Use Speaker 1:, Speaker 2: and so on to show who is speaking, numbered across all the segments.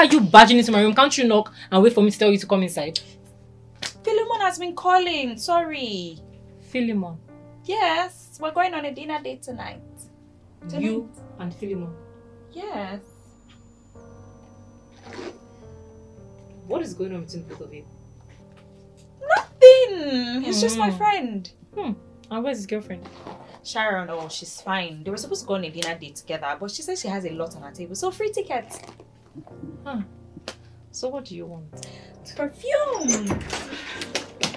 Speaker 1: Why are you barging into my room? Can't you knock and wait for me to tell you to come inside?
Speaker 2: Philemon has been calling. Sorry.
Speaker 1: Philemon.
Speaker 2: Yes, we're going on a dinner date tonight. tonight.
Speaker 1: You and Philemon.
Speaker 2: Yes.
Speaker 1: What is going on between both of you?
Speaker 2: Nothing. He's just my
Speaker 1: Mm.
Speaker 2: friend.
Speaker 1: Hmm. And where's his girlfriend?
Speaker 2: Sharon, oh, she's fine. They were supposed to go on a dinner date together, but she says she has a lot on her table, so free tickets. Hmm.
Speaker 1: So what do you want?
Speaker 2: Perfume.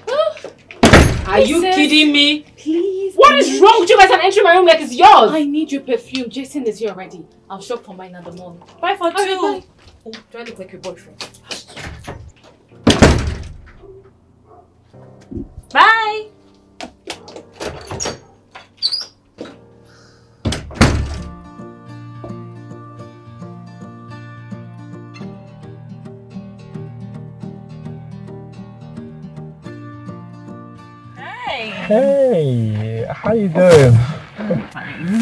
Speaker 1: Are you kidding me?
Speaker 3: Please.
Speaker 1: What is wrong with you guys and entering my room like it's yours?
Speaker 3: I need your perfume. Jason is here already. I'll shop for mine in the morning.
Speaker 2: Buy for
Speaker 3: Hurry,
Speaker 2: two.
Speaker 3: bye.
Speaker 1: Oh, do I look like your boyfriend?
Speaker 2: Bye.
Speaker 4: Hey, how you doing?
Speaker 2: I'm fine.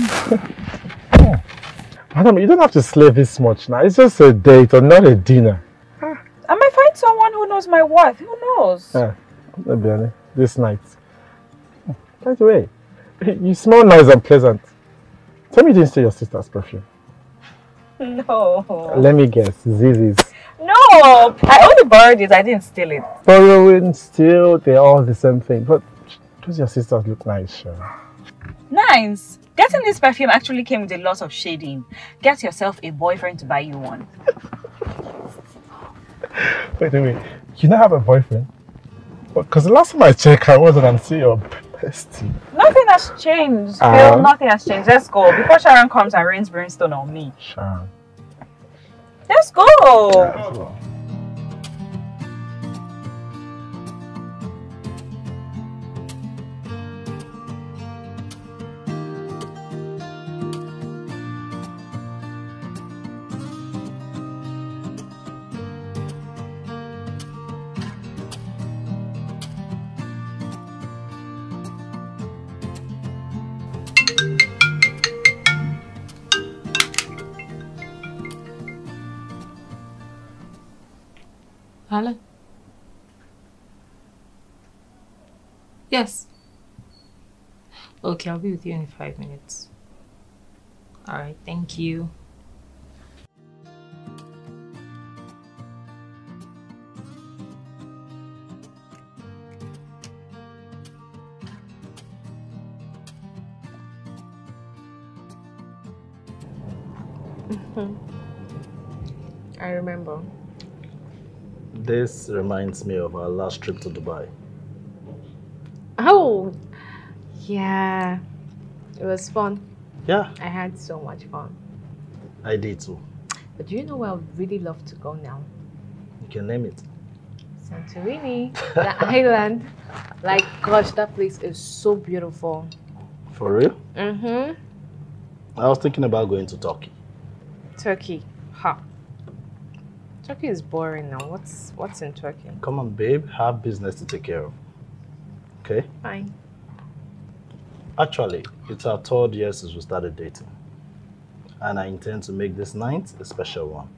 Speaker 4: Madam, you don't have to slave this much now. It's just a date or not a dinner.
Speaker 2: I might find someone who knows my worth. Who knows?
Speaker 4: Ah, maybe only this night. By the way, you smell nice and pleasant. Tell me you didn't steal your sister's perfume.
Speaker 2: No.
Speaker 4: Let me guess, Zizi's.
Speaker 2: No. I only borrowed it. I didn't steal it.
Speaker 4: Borrowing, steal, they're all the same thing. But those your sisters look nice.
Speaker 2: Nice. Getting this perfume actually came with a lot of shading. Get yourself a boyfriend to buy you one.
Speaker 4: Wait a minute, you don't have a boyfriend? Because the last time I checked, I wasn't and see your bestie.
Speaker 2: Nothing has changed.
Speaker 4: Ah.
Speaker 2: Phil, nothing has changed. Let's go. Before Sharon comes and rains brimstone on me.
Speaker 4: Sharon.
Speaker 2: Let's go.
Speaker 4: As
Speaker 1: Okay, I'll be with you in five minutes. Alright, thank you.
Speaker 3: I remember.
Speaker 5: This reminds me of our last trip to Dubai.
Speaker 3: Oh, yeah. It was fun.
Speaker 5: Yeah,
Speaker 3: I had so much fun.
Speaker 5: I did too.
Speaker 3: But do you know where I would really love to go now?
Speaker 5: You can name it.
Speaker 3: Santorini, the island. Like, gosh, that place is so beautiful.
Speaker 5: For real?
Speaker 3: Mm-hmm.
Speaker 5: I was thinking about going to Turkey.
Speaker 3: Turkey. Ha. Turkey is boring now. What's what's in Turkey?
Speaker 5: Come on, babe, have business to take care of. Okay?
Speaker 3: Fine.
Speaker 5: Actually, it's our third year since we started dating. And I intend to make this night a special one.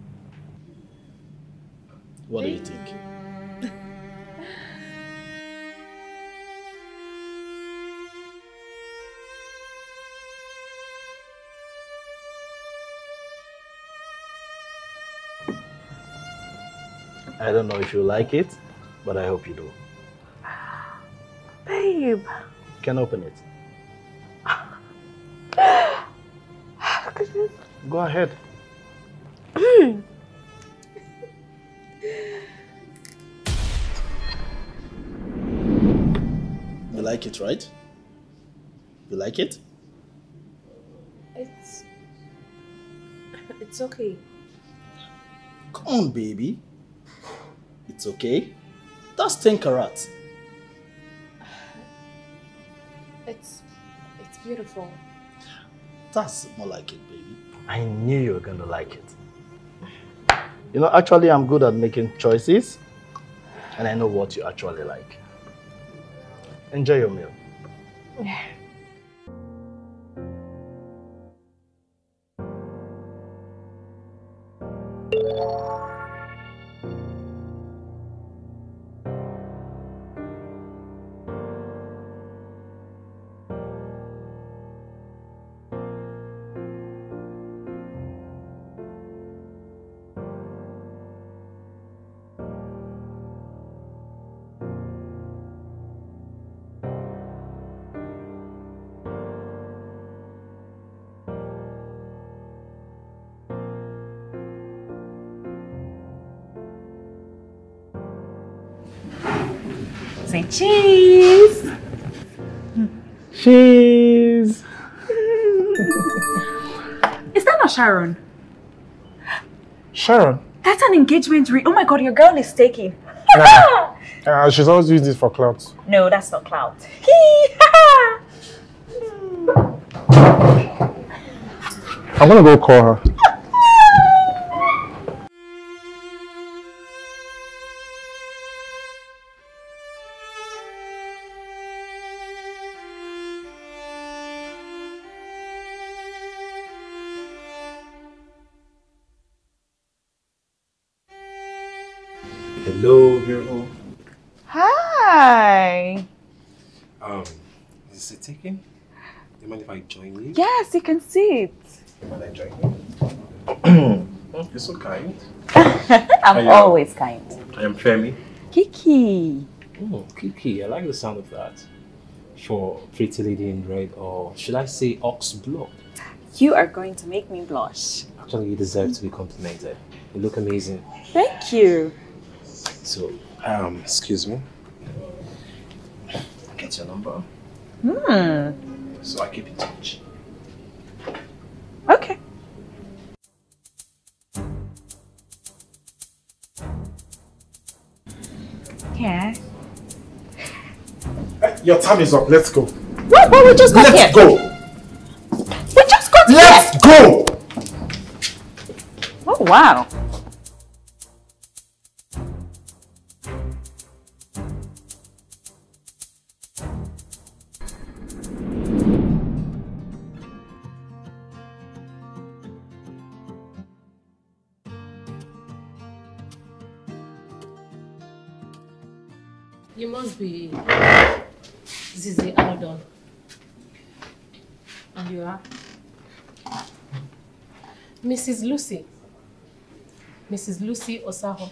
Speaker 5: What do you think? I don't know if you like it, but I hope you do.
Speaker 3: Babe.
Speaker 5: You can open it. Go ahead. You like it, right? You like it?
Speaker 3: It's it's okay.
Speaker 5: Come on, baby. It's okay. That's 10 carats.
Speaker 3: It's it's beautiful.
Speaker 5: That's more like it, baby. I knew you were going to like it. You know, actually, I'm good at making choices, and I know what you actually like. Enjoy your meal.
Speaker 2: Sharon?
Speaker 4: Sharon.
Speaker 2: That's an engagement ring. Oh my god, your girl is taking.
Speaker 4: Nah. Uh, she's always used this for clouds.
Speaker 2: No, that's not clout.
Speaker 4: I'm gonna go call her.
Speaker 2: Yes, you can see it.
Speaker 6: Do I join you? You're so kind.
Speaker 2: I'm
Speaker 6: Hiya.
Speaker 2: always kind.
Speaker 6: I am Femi.
Speaker 2: Kiki.
Speaker 6: Oh, Kiki, I like the sound of that. For Pretty Lady in Red, or should I say Ox Blood?
Speaker 2: You are going to make me blush.
Speaker 6: Actually, you deserve to be complimented. You look amazing.
Speaker 2: Thank you.
Speaker 6: So, um, excuse me. i Get your number,
Speaker 2: Hmm.
Speaker 6: so I keep in touch.
Speaker 2: Okay. Yeah.
Speaker 4: Eh, your time is up. Let's go.
Speaker 2: What? But we just got here.
Speaker 4: Let's go.
Speaker 2: We just got
Speaker 4: Let's go.
Speaker 2: Oh wow.
Speaker 1: Zizi Aldon. And you are? Mrs. Lucy. Mrs. Lucy Osaho.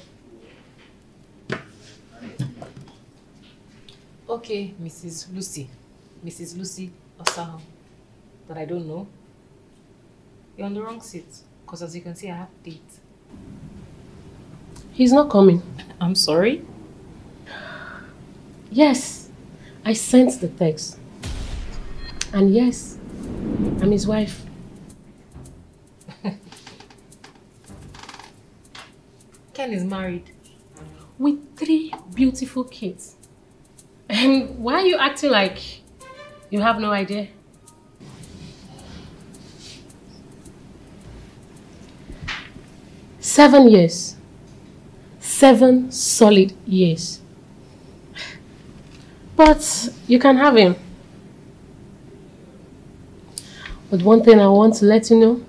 Speaker 1: Okay, Mrs. Lucy. Mrs. Lucy Osaho. But I don't know. You're on the wrong seat. Because as you can see, I have date. He's not coming. I'm sorry. Yes, I sent the text. And yes, I'm his wife. Ken is married with three beautiful kids. And why are you acting like you have no idea? Seven years. Seven solid years. But you can have him. But one thing I want to let you know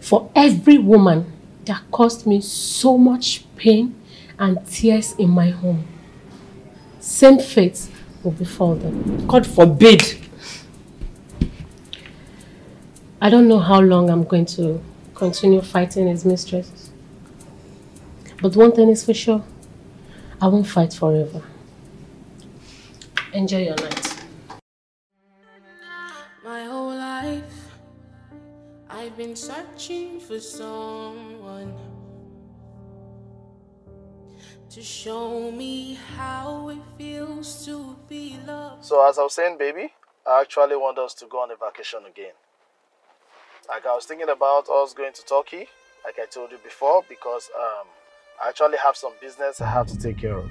Speaker 1: for every woman that caused me so much pain and tears in my home, same fate will befall them. God forbid. I don't know how long I'm going to continue fighting his mistress. But one thing is for sure I won't fight forever. Enjoy your night.
Speaker 7: My whole life, I've been searching for someone to show me how it feels to be loved.
Speaker 5: So as I was saying, baby, I actually want us to go on a vacation again. Like I was thinking about us going to Turkey, like I told you before, because um, I actually have some business I have to take care of,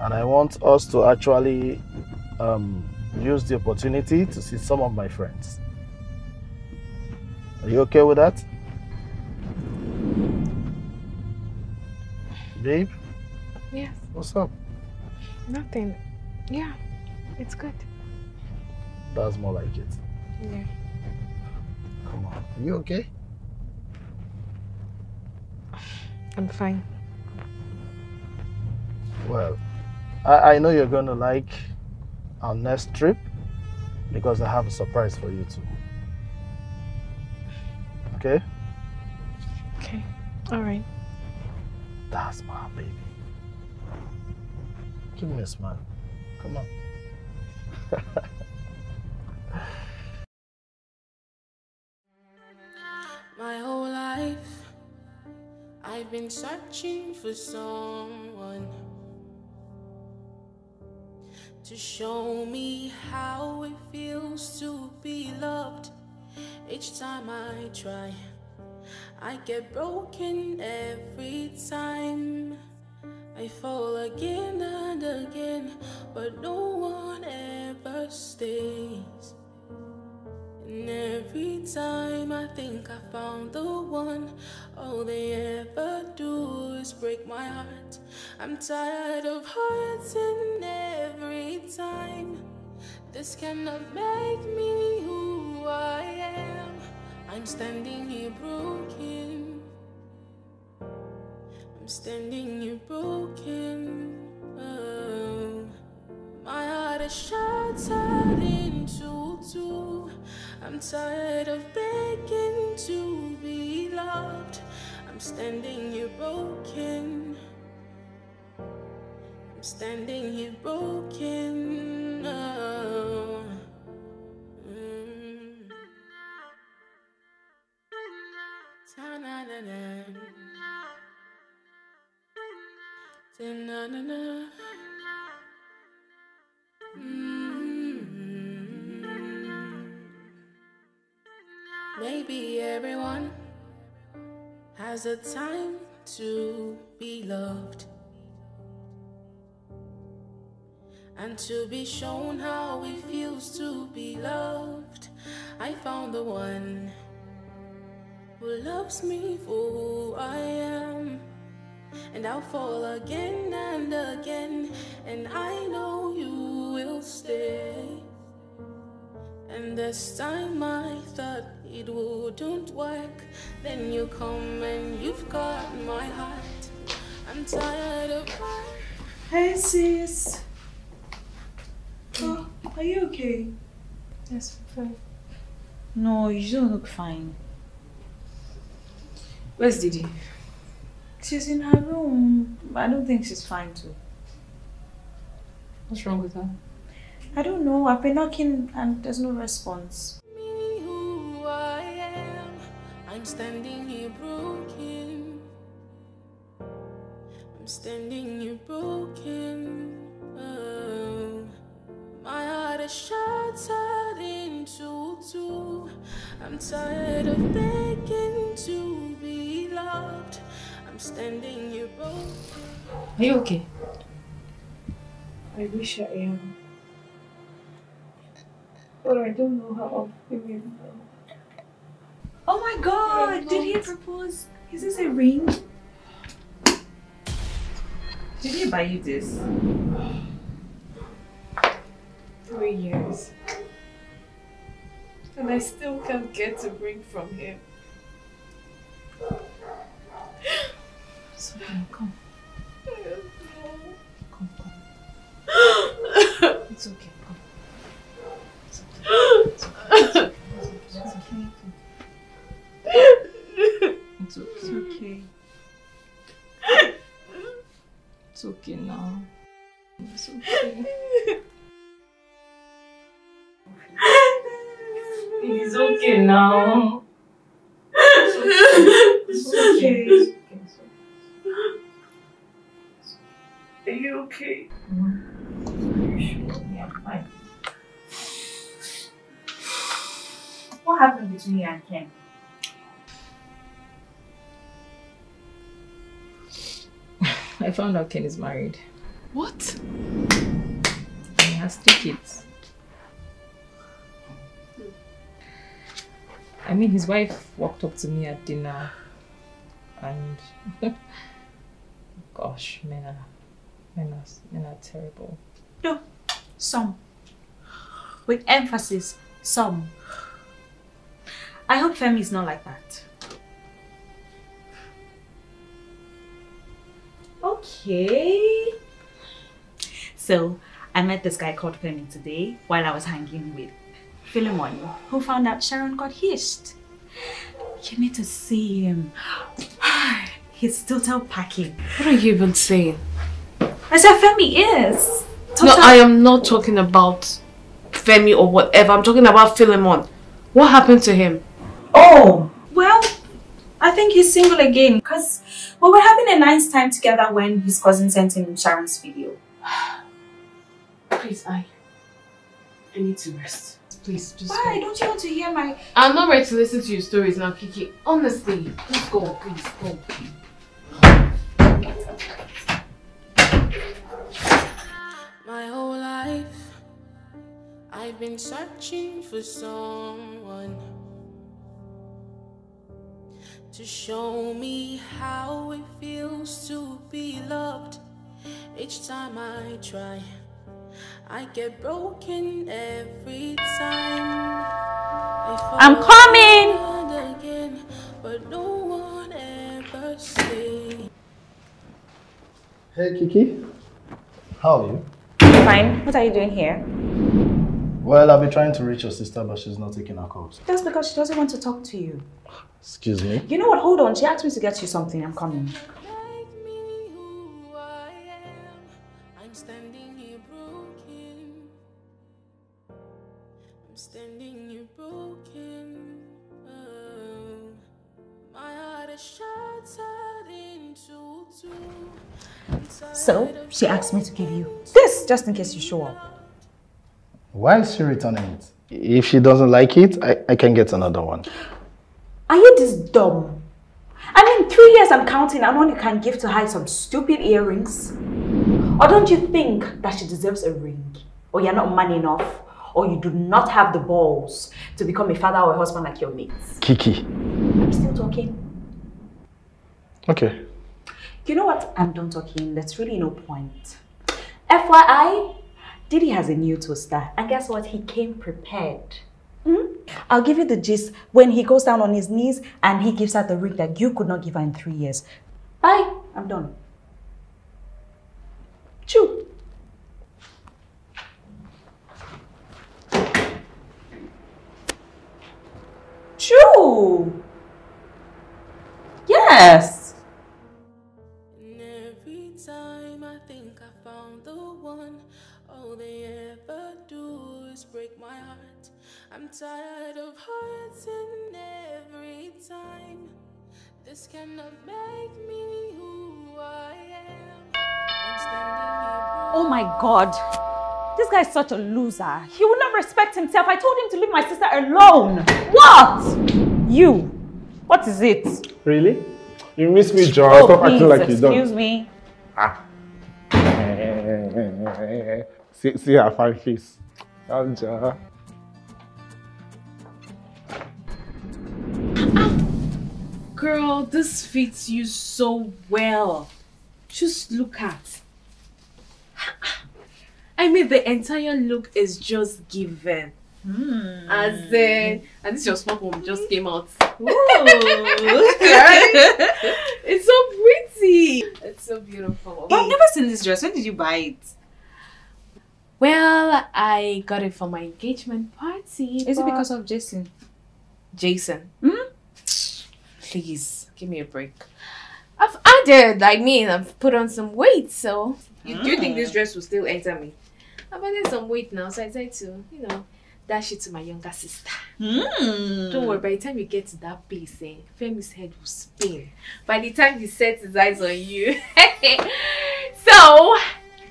Speaker 5: and I want us to actually um, use the opportunity to see some of my friends. Are you okay with that, babe?
Speaker 3: Yes,
Speaker 5: What's up?
Speaker 3: nothing. Yeah, it's good.
Speaker 5: That's more like it.
Speaker 3: Yeah.
Speaker 5: Come on, Are you okay?
Speaker 3: I'm fine.
Speaker 5: Well, I, I know you're going to like our next trip because I have a surprise for you too. Okay?
Speaker 3: Okay. All right.
Speaker 5: That's my baby. Give me a smile. Come on.
Speaker 7: My whole life, I've been searching for someone to show me how it feels to be loved. Each time I try, I get broken every time. I fall again and again, but no one ever stays. And every time I think I found the one, all they ever do is break my heart. I'm tired of hurting every time. This cannot make me who I am. I'm standing here broken. I'm standing here broken. Oh. My heart is shattered into two. I'm tired of begging to be loved. I'm standing here broken. I'm standing here broken. Oh. Mm. Ta-na-na-na. Ta-na-na-na. Mm. Maybe everyone has a time to be loved and to be shown how it feels to be loved. I found the one who loves me for who I am. And I'll fall again and again, and I know you will stay. And this time I thought it wouldn't work. Then you come and you've got my heart. I'm tired of
Speaker 2: Hey sis. Oh, are you okay?
Speaker 1: Yes, fine.
Speaker 2: No, you don't look fine.
Speaker 1: Where's Didi?
Speaker 2: She's in her room. I don't think she's fine too.
Speaker 1: What's wrong with her?
Speaker 2: I don't know. I've been knocking and there's no response.
Speaker 7: I'm standing here broken. I'm standing here broken. Oh. My heart is shattered into two. I'm tired of begging to be loved. I'm standing here broken.
Speaker 1: Are you okay?
Speaker 3: I wish I am. But I don't know how I'll feel now.
Speaker 2: Oh my god! Did he propose? Is this a ring? Did he buy you this?
Speaker 3: Three years. And I still can't get a ring from him.
Speaker 2: So come.
Speaker 3: I don't know.
Speaker 2: Come, come. It's okay, come. It's okay. It's okay. It's It's okay. It's okay. It's okay now. It's okay. It's okay now. It's okay. It's okay.
Speaker 3: Are you okay?
Speaker 2: Yeah, fine. What happened between you and Ken?
Speaker 8: I found out Ken is married.
Speaker 3: What?
Speaker 8: And he has two kids. I mean, his wife walked up to me at dinner and gosh, men are, men are, men are terrible.
Speaker 2: No, some. With emphasis, some. I hope Femi is not like that. Okay. So, I met this guy called Femi today while I was hanging with Philemon, who found out Sharon got hitched. You need to see him. He's total packing.
Speaker 3: What are you even saying?
Speaker 2: I said Femi is.
Speaker 3: No, I am not talking about Femi or whatever. I'm talking about Philemon. What happened to him?
Speaker 2: Oh, well, I think he's single again because we were having a nice time together when his cousin sent him Sharon's video.
Speaker 3: Please, I. I need to rest. Please, just
Speaker 2: Why?
Speaker 3: go.
Speaker 2: Don't you want to hear my...
Speaker 3: I'm not ready to listen to your stories now, Kiki. Honestly, let's go, please, go.
Speaker 7: My whole life, I've been searching for someone to show me how it feels to be loved. Each time I try, I get broken every time. I fall
Speaker 2: I'm coming!
Speaker 7: Again, but no one ever stays.
Speaker 5: Hey Kiki, how are you?
Speaker 2: Fine. What are you doing here?
Speaker 5: Well, I've been trying to reach your sister, but she's not taking our calls.
Speaker 2: That's because she doesn't want to talk to you.
Speaker 5: Excuse me?
Speaker 2: You know what? Hold on. She asked me to get you something. I'm coming.
Speaker 7: Make me who I am. I'm standing here broken. I'm standing here broken. Oh. My heart is shattered into two.
Speaker 2: So, she asked me to give you this just in case you show up.
Speaker 5: Why is she returning it? If she doesn't like it, I, I can get another one.
Speaker 2: Are you this dumb? I mean, three years I'm counting and all you can give to her is some stupid earrings. Or don't you think that she deserves a ring? Or you're not man enough? Or you do not have the balls to become a father or a husband like your mates?
Speaker 5: Kiki.
Speaker 2: I'm still talking.
Speaker 5: Okay.
Speaker 2: You know what? I'm done talking. There's really no point. FYI, Didi has a new toaster. And guess what? He came prepared. Hmm? I'll give you the gist when he goes down on his knees and he gives her the ring that you could not give her in three years. Bye. I'm done. Chew. Chew. Yes.
Speaker 7: Every time I think I found the one, all they ever do is break my heart. I'm tired of hurting every time. This cannot make me who I am. I'm standing here
Speaker 2: Oh my god. This guy is such a loser. He will not respect himself. I told him to leave my sister alone. What? You. What is it?
Speaker 4: Really? You miss me, John.
Speaker 2: Oh,
Speaker 4: Stop acting
Speaker 2: please,
Speaker 4: like you don't.
Speaker 2: excuse me.
Speaker 4: Ah. see, see her fine face. Anja.
Speaker 3: Girl, this fits you so well. Just look at. I mean, the entire look is just given. As in, and this your small one just came out. it's so pretty. It's so beautiful.
Speaker 2: But I've never seen this dress. When did you buy it?
Speaker 3: Well, I got it for my engagement party.
Speaker 2: Is it because of Jason?
Speaker 3: Jason?
Speaker 2: Hmm?
Speaker 3: Please give me a break. I've added. I mean, I've put on some weight, so. You, Do you think this dress will still enter me? I've added some weight now, so I decided to, you know, dash it to my younger sister.
Speaker 2: Hmm.
Speaker 3: Don't worry, by the time you get to that place, eh, Femi's head will spin. By the time he sets his eyes on you. so,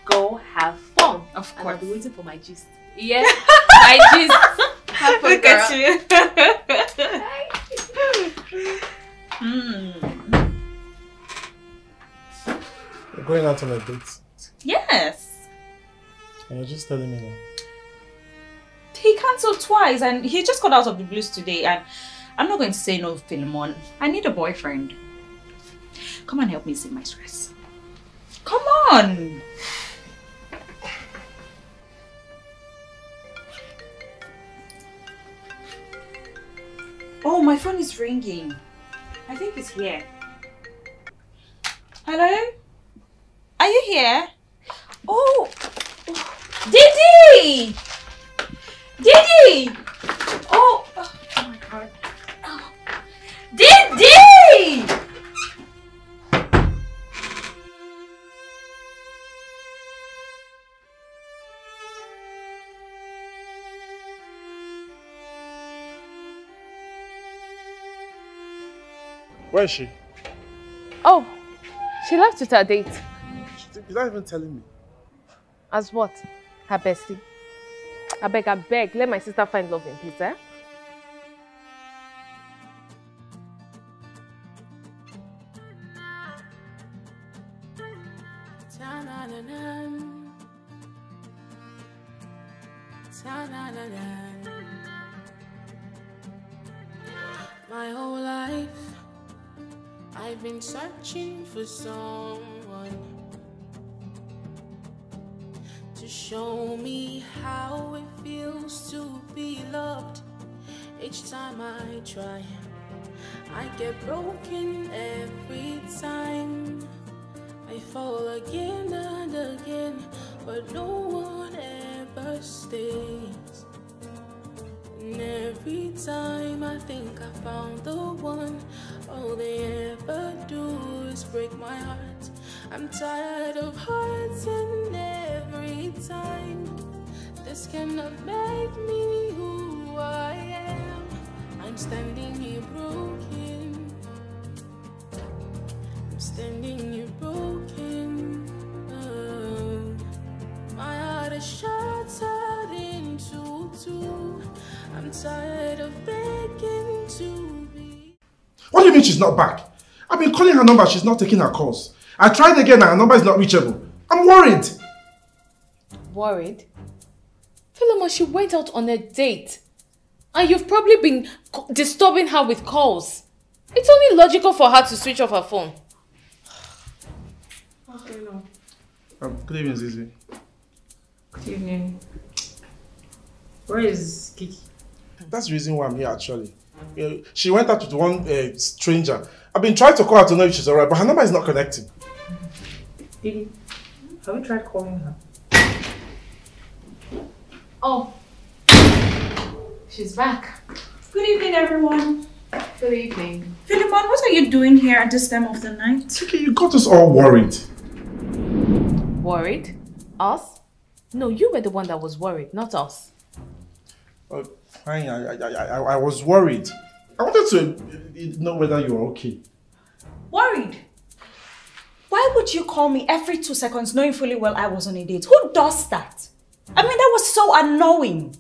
Speaker 3: go have fun.
Speaker 2: Of
Speaker 3: And I'll be waiting for my gist. Yeah, my gist. Have fun,
Speaker 2: Look
Speaker 3: girl.
Speaker 2: at you. Hmm.
Speaker 4: You're going out on a date.
Speaker 2: Yes.
Speaker 4: And you're just telling me now.
Speaker 2: He cancelled twice and he just got out of the blues today and I'm not going to say no, Philemon. I need a boyfriend. Come and help me see my stress. Come on. Oh, my phone is ringing. I think it's here. Hello? Are you here? Oh, oh. Didi! Didi! Oh, oh my god. Oh. Didi!
Speaker 4: Where is she?
Speaker 9: Oh, she left with her date.
Speaker 4: You're not even telling me.
Speaker 9: As what?
Speaker 3: Her bestie. I beg, I beg, let my sister find love in peace, eh?
Speaker 7: Get broken every time. I fall again and again, but no one ever stays. And every time I think I found the one, all they ever do is break my heart. I'm tired of hurting every time. This cannot make me who I am. I'm standing here broken. I'm standing broken. Oh, my heart is shattered into two. I'm tired of begging to be.
Speaker 4: What do you mean she's not back? I've been calling her number, she's not taking her calls. I tried again and her number is not reachable. I'm worried.
Speaker 3: Worried? Philemon, she went out on a date. And you've probably been disturbing her with calls. It's only logical for her to switch off her phone.
Speaker 4: Um, good evening, Zizi.
Speaker 8: Good evening. Where is Kiki?
Speaker 4: That's the reason why I'm here actually. Uh, she went out with one uh, stranger. I've been trying to call her to know if she's alright, but her number is not connecting.
Speaker 8: Didi, have you tried calling her?
Speaker 3: Oh. She's back.
Speaker 2: Good evening, everyone.
Speaker 3: Good evening.
Speaker 2: Philemon, what are you doing here at this time of the night?
Speaker 4: Kiki, you got us all worried.
Speaker 3: Worried? Us? No, you were the one that was worried, not us.
Speaker 4: Uh, fine, I, I, I, I, I was worried. I wanted to know whether you were okay.
Speaker 2: Worried? Why would you call me every two seconds knowing fully well I was on a date? Who does that? I mean, that was so annoying.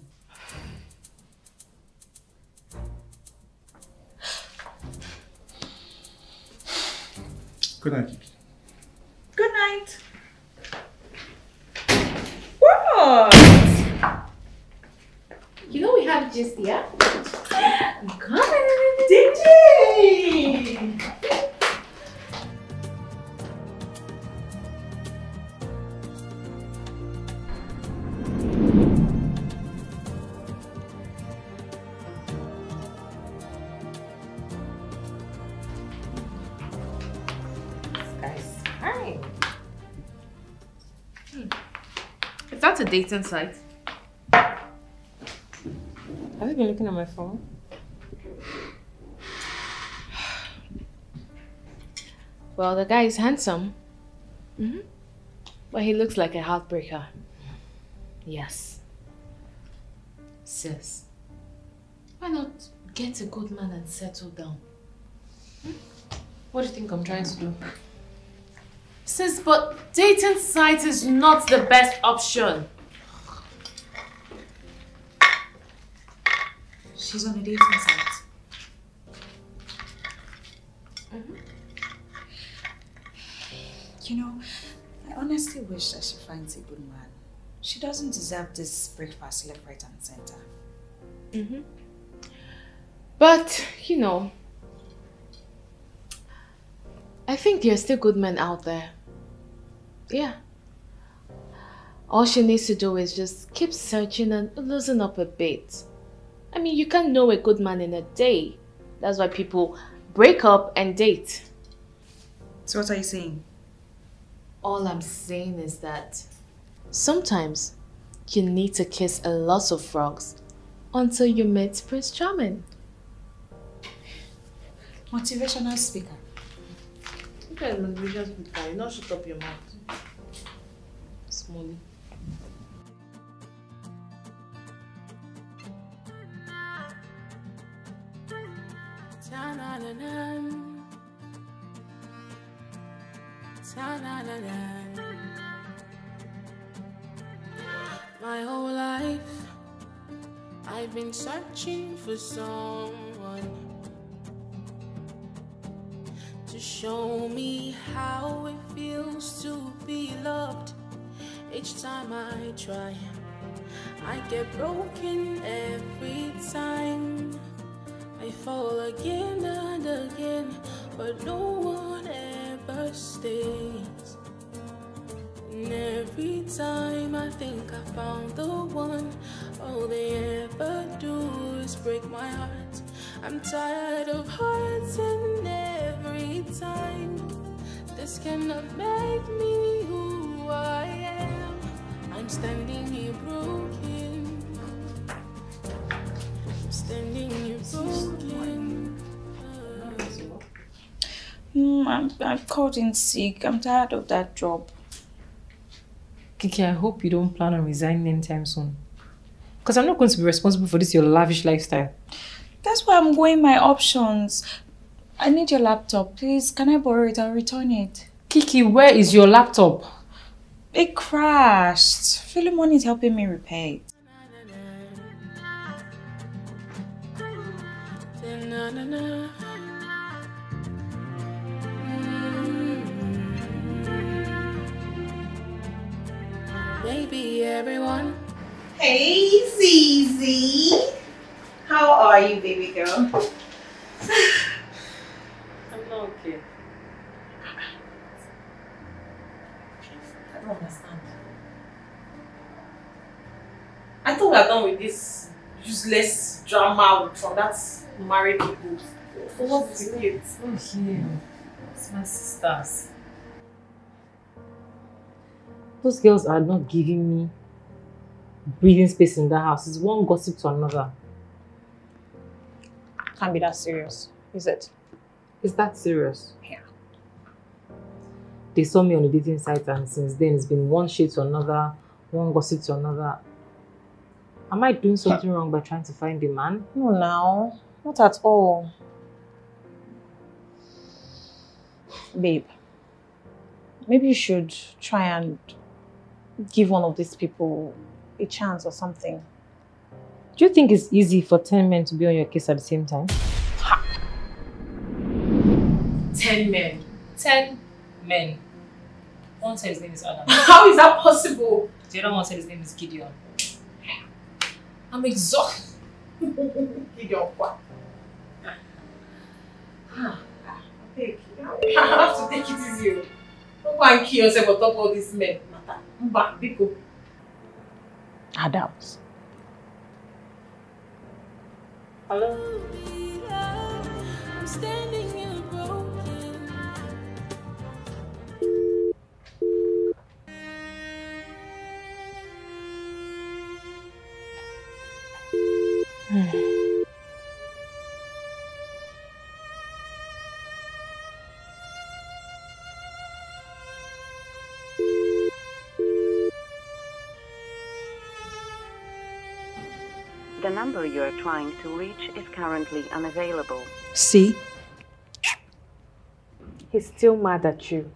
Speaker 4: Good night, Kiki.
Speaker 2: Good night. What?
Speaker 3: You know we have just yeah? I'm coming.
Speaker 2: Didi!
Speaker 3: Is that a dating site?
Speaker 8: Have you been looking at my phone?
Speaker 3: Well, the guy is handsome. hmm But he looks like a heartbreaker. Yes. Sis, why not get a good man and settle down? Hmm? What do you think I'm trying to do? Sis, but dating site is not the best option.
Speaker 2: She's on a dating site. You know, I honestly wish that she finds a good man. She doesn't deserve this breakfast left, right, and center.
Speaker 3: Mm-hmm. But, you know, I think there are still good men out there. Yeah. All she needs to do is just keep searching and loosen up a bit. I mean, you can't know a good man in a day. That's why people break up and date.
Speaker 2: So what are you saying?
Speaker 3: All I'm saying is that sometimes you need to kiss a lot of frogs until you meet Prince Charming.
Speaker 2: Motivational speaker.
Speaker 3: Okay, motivation speaker, you not shut up your mouth.
Speaker 7: My whole life, I've been searching for someone to show me how it feels to be loved. Each time I try, I get broken every time. Fall again and again, but no one ever stays. And every time I think I found the one, all they ever do is break my heart. I'm tired of hurting every time. This cannot make me who I am. I'm standing here broken. I'm standing here broken.
Speaker 2: Mm, I'm, I've called in sick. I'm tired of that job.
Speaker 8: Kiki, I hope you don't plan on resigning anytime soon. Because I'm not going to be responsible for this your lavish lifestyle.
Speaker 2: That's why I'm weighing my options. I need your laptop. Please, can I borrow it? I'll return it.
Speaker 8: Kiki, where is your laptop?
Speaker 2: It crashed. Philemon is helping me repair it.
Speaker 7: Maybe everyone
Speaker 10: Hey, Zizi. How are you, baby girl?
Speaker 8: I'm not okay.
Speaker 10: I don't understand. I thought we are done with this useless drama from that married people. So what's the it?
Speaker 8: Oh, yeah. It's my sisters. Those girls are not giving me breathing space in that house. It's one gossip to another.
Speaker 10: Can't be that serious, is it?
Speaker 8: Is that serious?
Speaker 10: Yeah.
Speaker 8: They saw me on the dating site and since then it's been one shade to another, one gossip to another. Am I doing something wrong by trying to find a man?
Speaker 10: No, now. Not at all. Babe, maybe you should try and give one of these people a chance or something.
Speaker 8: Do you think it's easy for 10 men to be on your case at the same time?
Speaker 1: Ten men. Ten men. One said his name is Adam.
Speaker 10: How is that possible?
Speaker 1: The other one said his name is Gideon. I'm exhausted.
Speaker 10: Gideon, what? I have to take it easy. Don't go and kill yourself on top of these men. Mata. Mba, biko. Adams.
Speaker 8: Hello?
Speaker 7: I'm standing here broken.
Speaker 11: The number you are trying to reach is currently unavailable.
Speaker 2: See?
Speaker 3: He's still mad at you.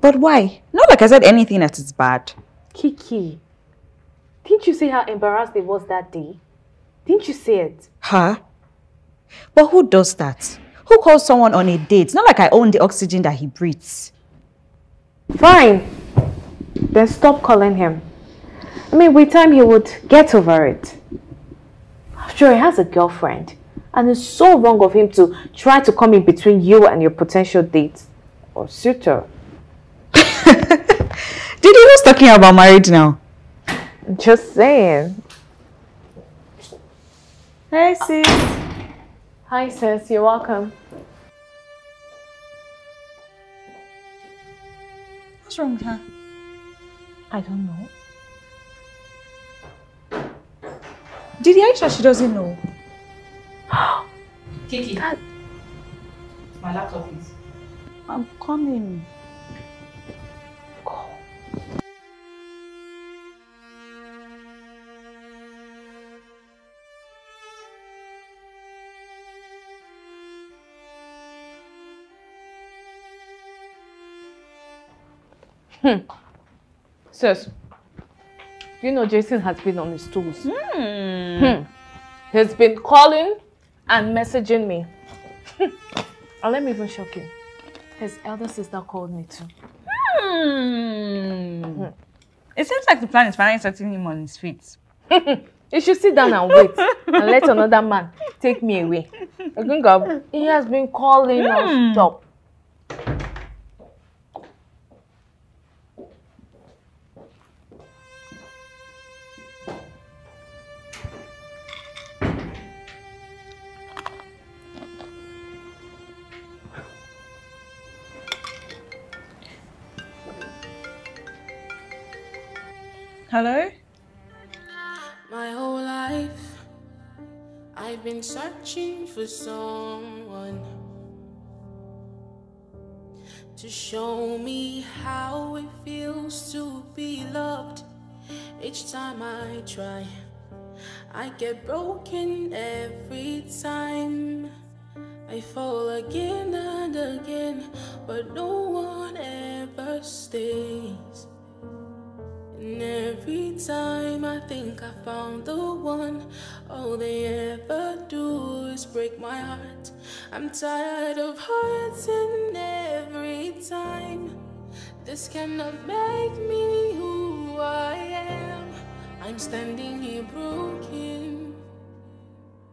Speaker 2: But why? Not like I said anything that is bad.
Speaker 3: Kiki, didn't you see how embarrassed he was that day? Didn't you see it?
Speaker 2: Huh? But who does that? Who calls someone on a date? It's not like I own the oxygen that he breathes.
Speaker 3: Fine. Then stop calling him. I mean, with time he would get over it. Sure, he has a girlfriend. And it's so wrong of him to try to come in between you and your potential date or suitor.
Speaker 2: Did you who's talking about marriage now?
Speaker 3: Just saying.
Speaker 2: Hey, sis.
Speaker 3: Hi, sis. You're welcome.
Speaker 2: What's wrong with her?
Speaker 3: I don't know.
Speaker 2: Did Aisha she doesn't know?
Speaker 1: Kiki.
Speaker 3: That-
Speaker 1: My laptop is.
Speaker 2: I'm coming. Hmm.
Speaker 3: Sis, You know, Jason has been on his toes.
Speaker 10: Hmm.
Speaker 3: Hmm. He's been calling and messaging me. and let me even shock you. His elder sister called me too.
Speaker 10: Hmm. It seems like the plan is finally setting him on his feet.
Speaker 3: You should sit down and wait and let another man take me away. I think I've, he has been calling non-stop.
Speaker 7: Someone to show me how it feels to be loved. Each time I try, I get broken every time. I fall again and again, but no one ever stays. And every time I think I found the one, all they ever do is break my heart. I'm tired of hurting every time. This cannot make me who I am. I'm standing here broken.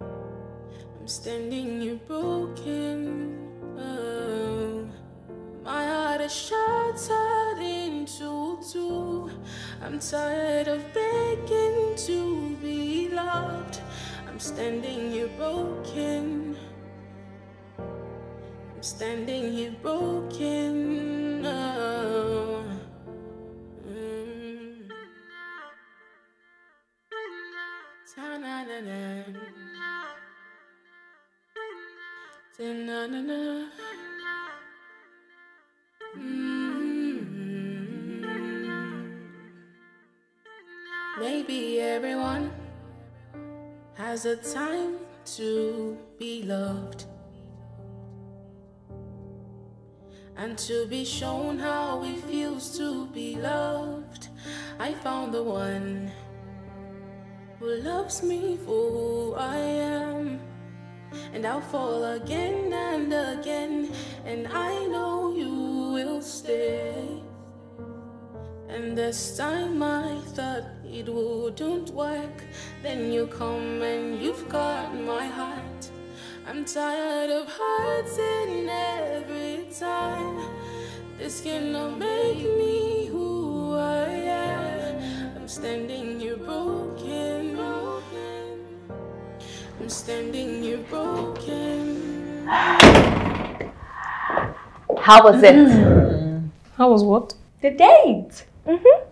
Speaker 7: I'm standing here broken. Oh. My heart is shattered into two. I'm tired of begging to be loved. Standing here broken. I'm standing here broken. Oh. Mm. Ta-na-na-na. Ta-na-na-na. Mm. Maybe everyone has a time to be loved and to be shown how it feels to be loved. I found the one who loves me for who I am. And I'll fall again and again, and I know you will stay. And this time I thought it wouldn't work. Then you come and you've got my heart. I'm tired of hurting every time. This cannot make me who I am. I'm standing here broken. I'm standing here broken.
Speaker 3: How was it?
Speaker 8: How was what?
Speaker 10: The date. Mm-hmm.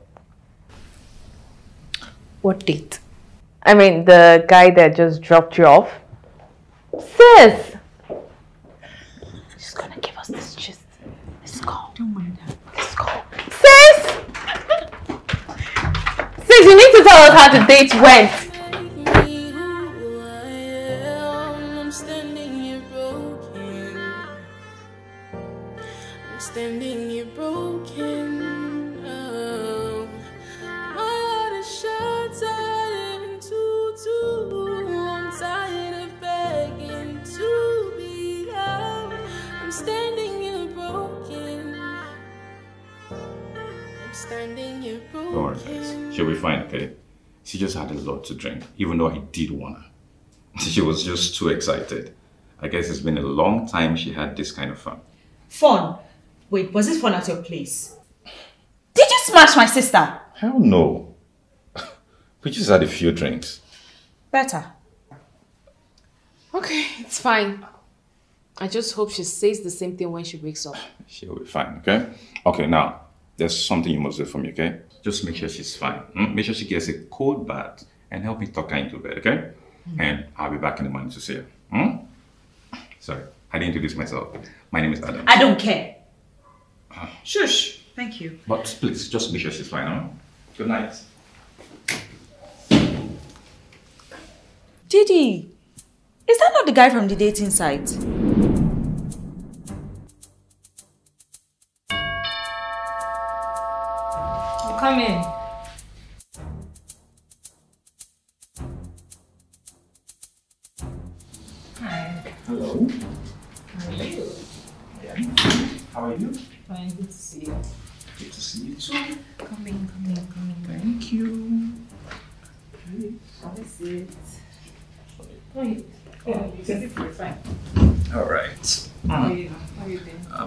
Speaker 8: What date?
Speaker 3: I mean, the guy that just dropped you off. Sis! She's gonna give us this gist. Let's go.
Speaker 10: Don't mind her.
Speaker 3: Let's go. Sis! Sis, you need to tell us how the date went.
Speaker 7: me who I am. I'm standing
Speaker 12: guys. She'll be fine, okay? She just had a lot to drink, even though I did want her. She was just too excited. I guess it's been a long time she had this kind of fun.
Speaker 2: Fun? Wait, was this fun at your place? Did you smash my sister?
Speaker 12: Hell no. We just had a few drinks.
Speaker 2: Better.
Speaker 3: Okay, it's fine. I just hope she says the same thing when she wakes up.
Speaker 12: She'll be fine, okay? Okay, now, there's something you must do for me, okay? Just make sure she's fine. hmm? Make sure she gets a cold bath and help me tuck her into bed, okay? And I'll be back in the morning to see her. Hmm? Sorry, I didn't introduce myself. My name is Adam.
Speaker 2: I don't care. Shush. Thank you.
Speaker 12: But please, just make sure she's fine, huh? Good night.
Speaker 2: Didi, is that not the guy from the dating site?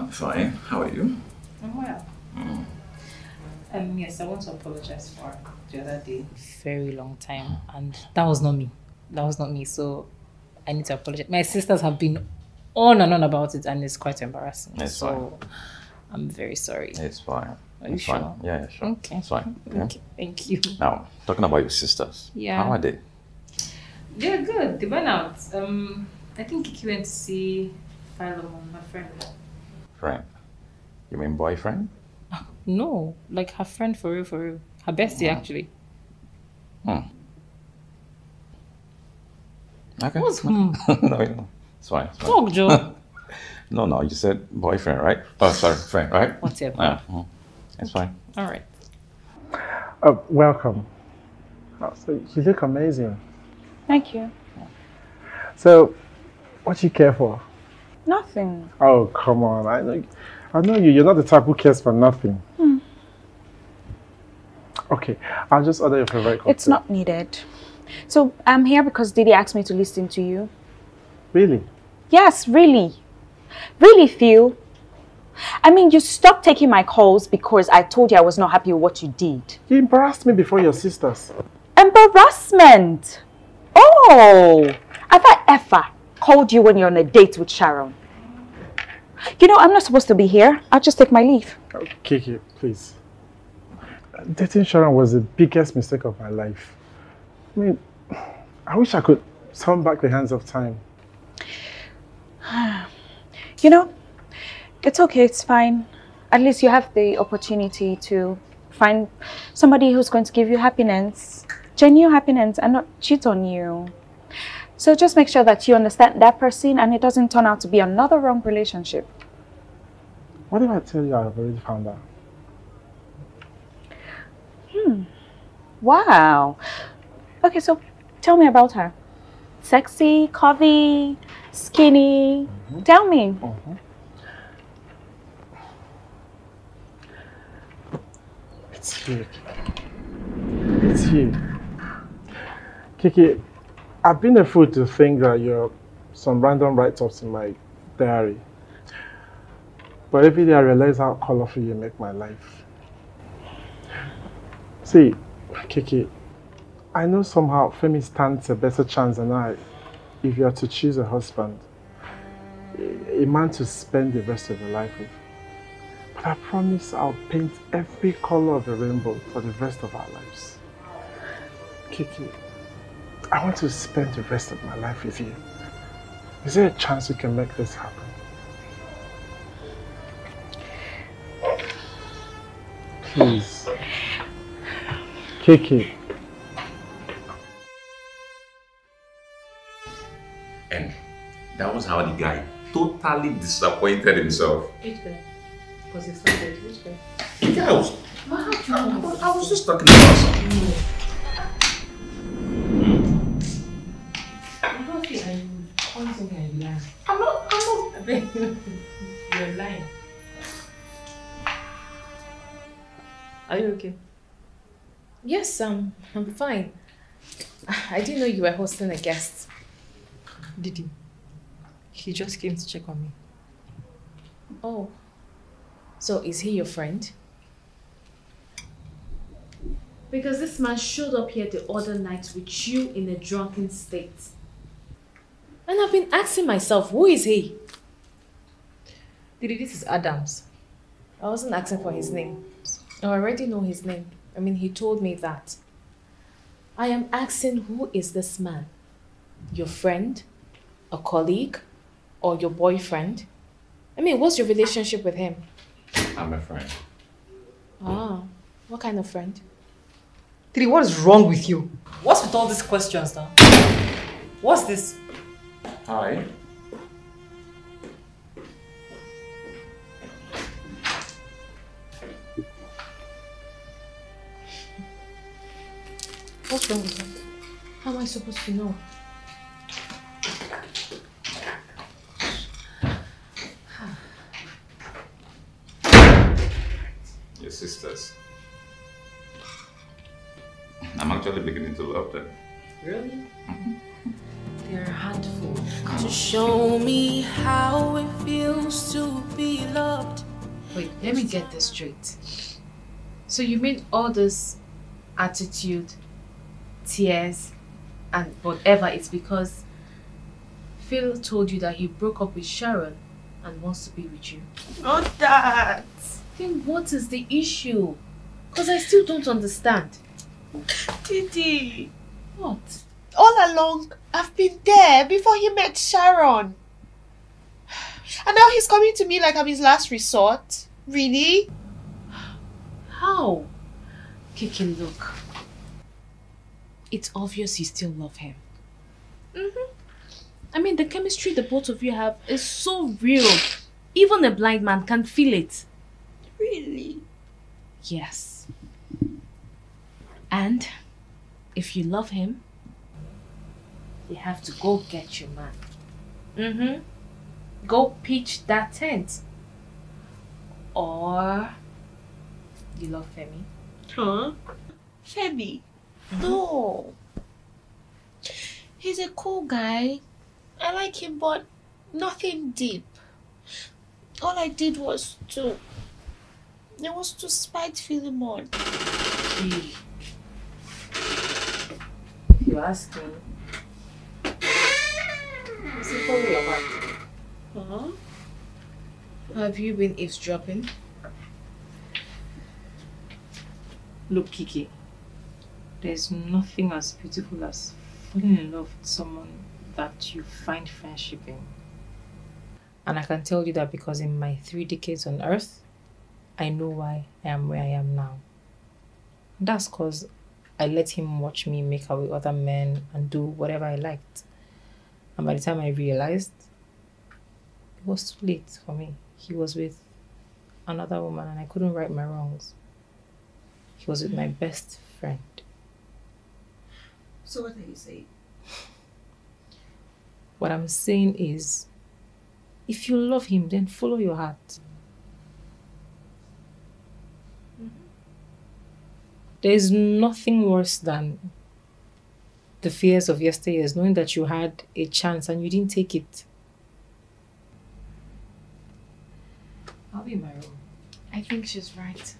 Speaker 12: I'm fine. How are you?
Speaker 8: I'm well.
Speaker 12: Mm.
Speaker 8: Um, yes, I want to apologize for the other day. Very long time, and that was not me. That was not me. So I need to apologize. My sisters have been on and on about it, and it's quite embarrassing.
Speaker 12: It's
Speaker 8: so I'm very sorry.
Speaker 12: It's fine.
Speaker 8: Are you
Speaker 12: It's fine.
Speaker 8: sure?
Speaker 12: Yeah, yeah, sure.
Speaker 8: Okay.
Speaker 12: It's fine. Yeah.
Speaker 8: Okay, thank you.
Speaker 12: Now, talking about your sisters.
Speaker 8: Yeah.
Speaker 12: How are they?
Speaker 8: They're good. They went out. Um, I think Kiki went to see Philemon, my friend.
Speaker 12: Friend. You mean boyfriend?
Speaker 8: No, like her friend for real, for real. Her bestie, actually.
Speaker 12: Hmm. Okay.
Speaker 8: What's hmm?
Speaker 12: no, no. It's fine. It's fine.
Speaker 8: Talk, Joe.
Speaker 12: no, no. You said boyfriend, right? Oh, sorry, friend, right?
Speaker 8: Whatever.
Speaker 12: Yeah. mhm. It's fine.
Speaker 8: All right.
Speaker 4: Uh, welcome. Oh, so you look amazing.
Speaker 2: Thank you.
Speaker 4: So, what you care for?
Speaker 2: Nothing.
Speaker 4: Oh, come on. I know, I know you. You're not the type who cares for nothing.
Speaker 2: Hmm.
Speaker 4: Okay, I'll just order your favorite cocktail.
Speaker 2: It's not needed. So I'm here because Didi asked me to listen to you.
Speaker 4: Really?
Speaker 2: Yes, really. Really, Phil. I mean, you stopped taking my calls because I told you I was not happy with what you did.
Speaker 4: You embarrassed me before your sisters.
Speaker 2: Embarrassment. Oh, I thought Effa called you when you're on a date with Sharon. You know, I'm not supposed to be here. I'll just take my leave.
Speaker 4: Oh, Kiki, please. Dating Sharon was the biggest mistake of my life. I mean, I wish I could turn back the hands of time.
Speaker 2: You know, it's okay, it's fine. At least you have the opportunity to find somebody who's going to give you happiness, genuine happiness, and not cheat on you. So just make sure that you understand that person and it doesn't turn out to be another wrong relationship.
Speaker 4: What if I tell you I've already found out?
Speaker 2: Hmm. Wow. Okay, so tell me about her. Sexy, curvy, skinny. Tell me.
Speaker 4: It's you. It's you. Kiki, I've been a fool to think that you're some random write-ups in my diary. But every day I realize how colorful you make my life. See, Kiki, I know somehow Femi stands a better chance than I if you are to choose a husband. A man to spend the rest of your life with. But I promise I'll paint every color of the rainbow for the rest of our lives. Kiki, I want to spend the rest of my life with you. Is there a chance you can make this happen? Please. Kiki.
Speaker 12: And that was how the guy totally disappointed himself.
Speaker 8: Which guy? Because it's not good. Which guy?
Speaker 12: The guy was.
Speaker 8: Well, how do?
Speaker 12: I was just talking about something.
Speaker 8: Mm. Beg you. You're lying. Are you okay?
Speaker 3: Yes, um, I'm fine. I didn't know you were hosting a guest.
Speaker 8: Did he? He just came to check on me.
Speaker 3: Oh. So is he your friend? Because this man showed up here the other night with you in a drunken state. And I've been asking myself, who is he?
Speaker 8: Didi, this is Adams.
Speaker 3: I wasn't asking for his name. I already know his name. I mean, he told me that. I am asking who is this man? Your friend? A colleague? Or your boyfriend? I mean, what's your relationship with him?
Speaker 12: I'm a friend.
Speaker 3: Ah, what kind of friend?
Speaker 8: Didi, what is wrong with you? What's with all these questions now? What's this?
Speaker 12: Hi.
Speaker 3: What's wrong with that? How am I supposed to know?
Speaker 12: Your sisters. I'm actually beginning to love them.
Speaker 8: Really? They're a handful.
Speaker 7: To show me how it feels to be loved.
Speaker 3: Wait, let me get this straight. So you mean all this attitude tears, and whatever it's because Phil told you that he broke up with Sharon and wants to be with you?
Speaker 13: Not that.
Speaker 3: Then what is the issue? Because I still don't understand.
Speaker 13: Didi.
Speaker 3: What?
Speaker 13: All along, I've been there before he met Sharon. And now he's coming to me like I'm his last resort. Really?
Speaker 3: How? Kiki, look. It's obvious you still love him. Mm-hmm. I mean, the chemistry the both of you have is so real. Even a blind man can feel it.
Speaker 13: Really?
Speaker 3: Yes. And if you love him, you have to go get your man. Mm-hmm. Go pitch that tent. Or you love Femi.
Speaker 13: Huh? Femi? No. He's a cool guy. I like him, but nothing deep. All I did was to. It was to spite Philemon.
Speaker 3: If you ask me, a for real, right?
Speaker 13: Huh?
Speaker 3: Have you been eavesdropping?
Speaker 8: Look, Kiki, there's nothing as beautiful as falling in love with someone that you find friendship in. And I can tell you that because in my three decades on earth, I know why I am where I am now. That's because I let him watch me make out with other men and do whatever I liked. And by the time I realized, it was too late for me. He was with another woman and I couldn't right my wrongs. He was with my best friend.
Speaker 13: So what are you saying?
Speaker 8: What I'm saying is, if you love him, then follow your heart. There is nothing worse than the fears of yesteryears, knowing that you had a chance and you didn't take it. I'll be in my room.
Speaker 3: I think she's right.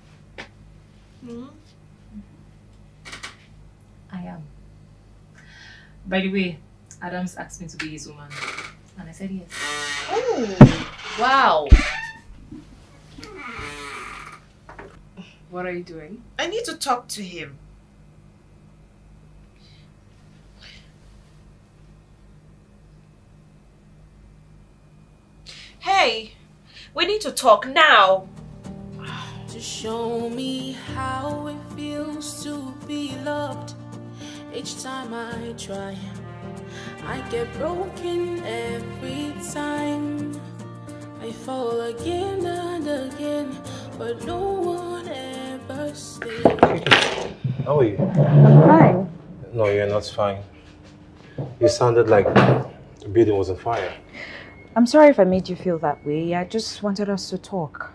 Speaker 13: Hmm?
Speaker 8: I am. By the way, Adams asked me to be his woman, and I said yes.
Speaker 3: Oh, wow. What are you doing?
Speaker 13: I need to talk to him. Hey, we need to talk now.
Speaker 7: To show me how it feels to be loved. Each time I try, I get broken every time. I fall again and again, but no one ever stays.
Speaker 6: How are you?
Speaker 2: I'm fine.
Speaker 6: No, you're not fine. You sounded like the building was on fire.
Speaker 2: I'm sorry if I made you feel that way. I just wanted us to talk.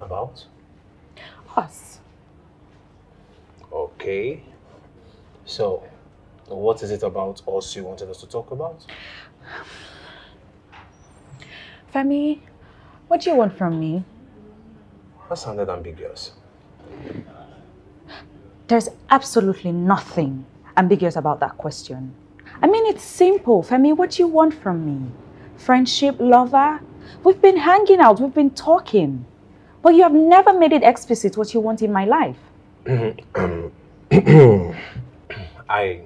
Speaker 6: About?
Speaker 2: Us.
Speaker 6: Okay. So, what is it about us you wanted us to talk about?
Speaker 2: Femi, what do you want from me?
Speaker 6: That sounded ambiguous.
Speaker 2: There's absolutely nothing ambiguous about that question. I mean, it's simple. Femi, what do you want from me? Friendship, lover? We've been hanging out, we've been talking. But you have never made it explicit what you want in my life.
Speaker 6: I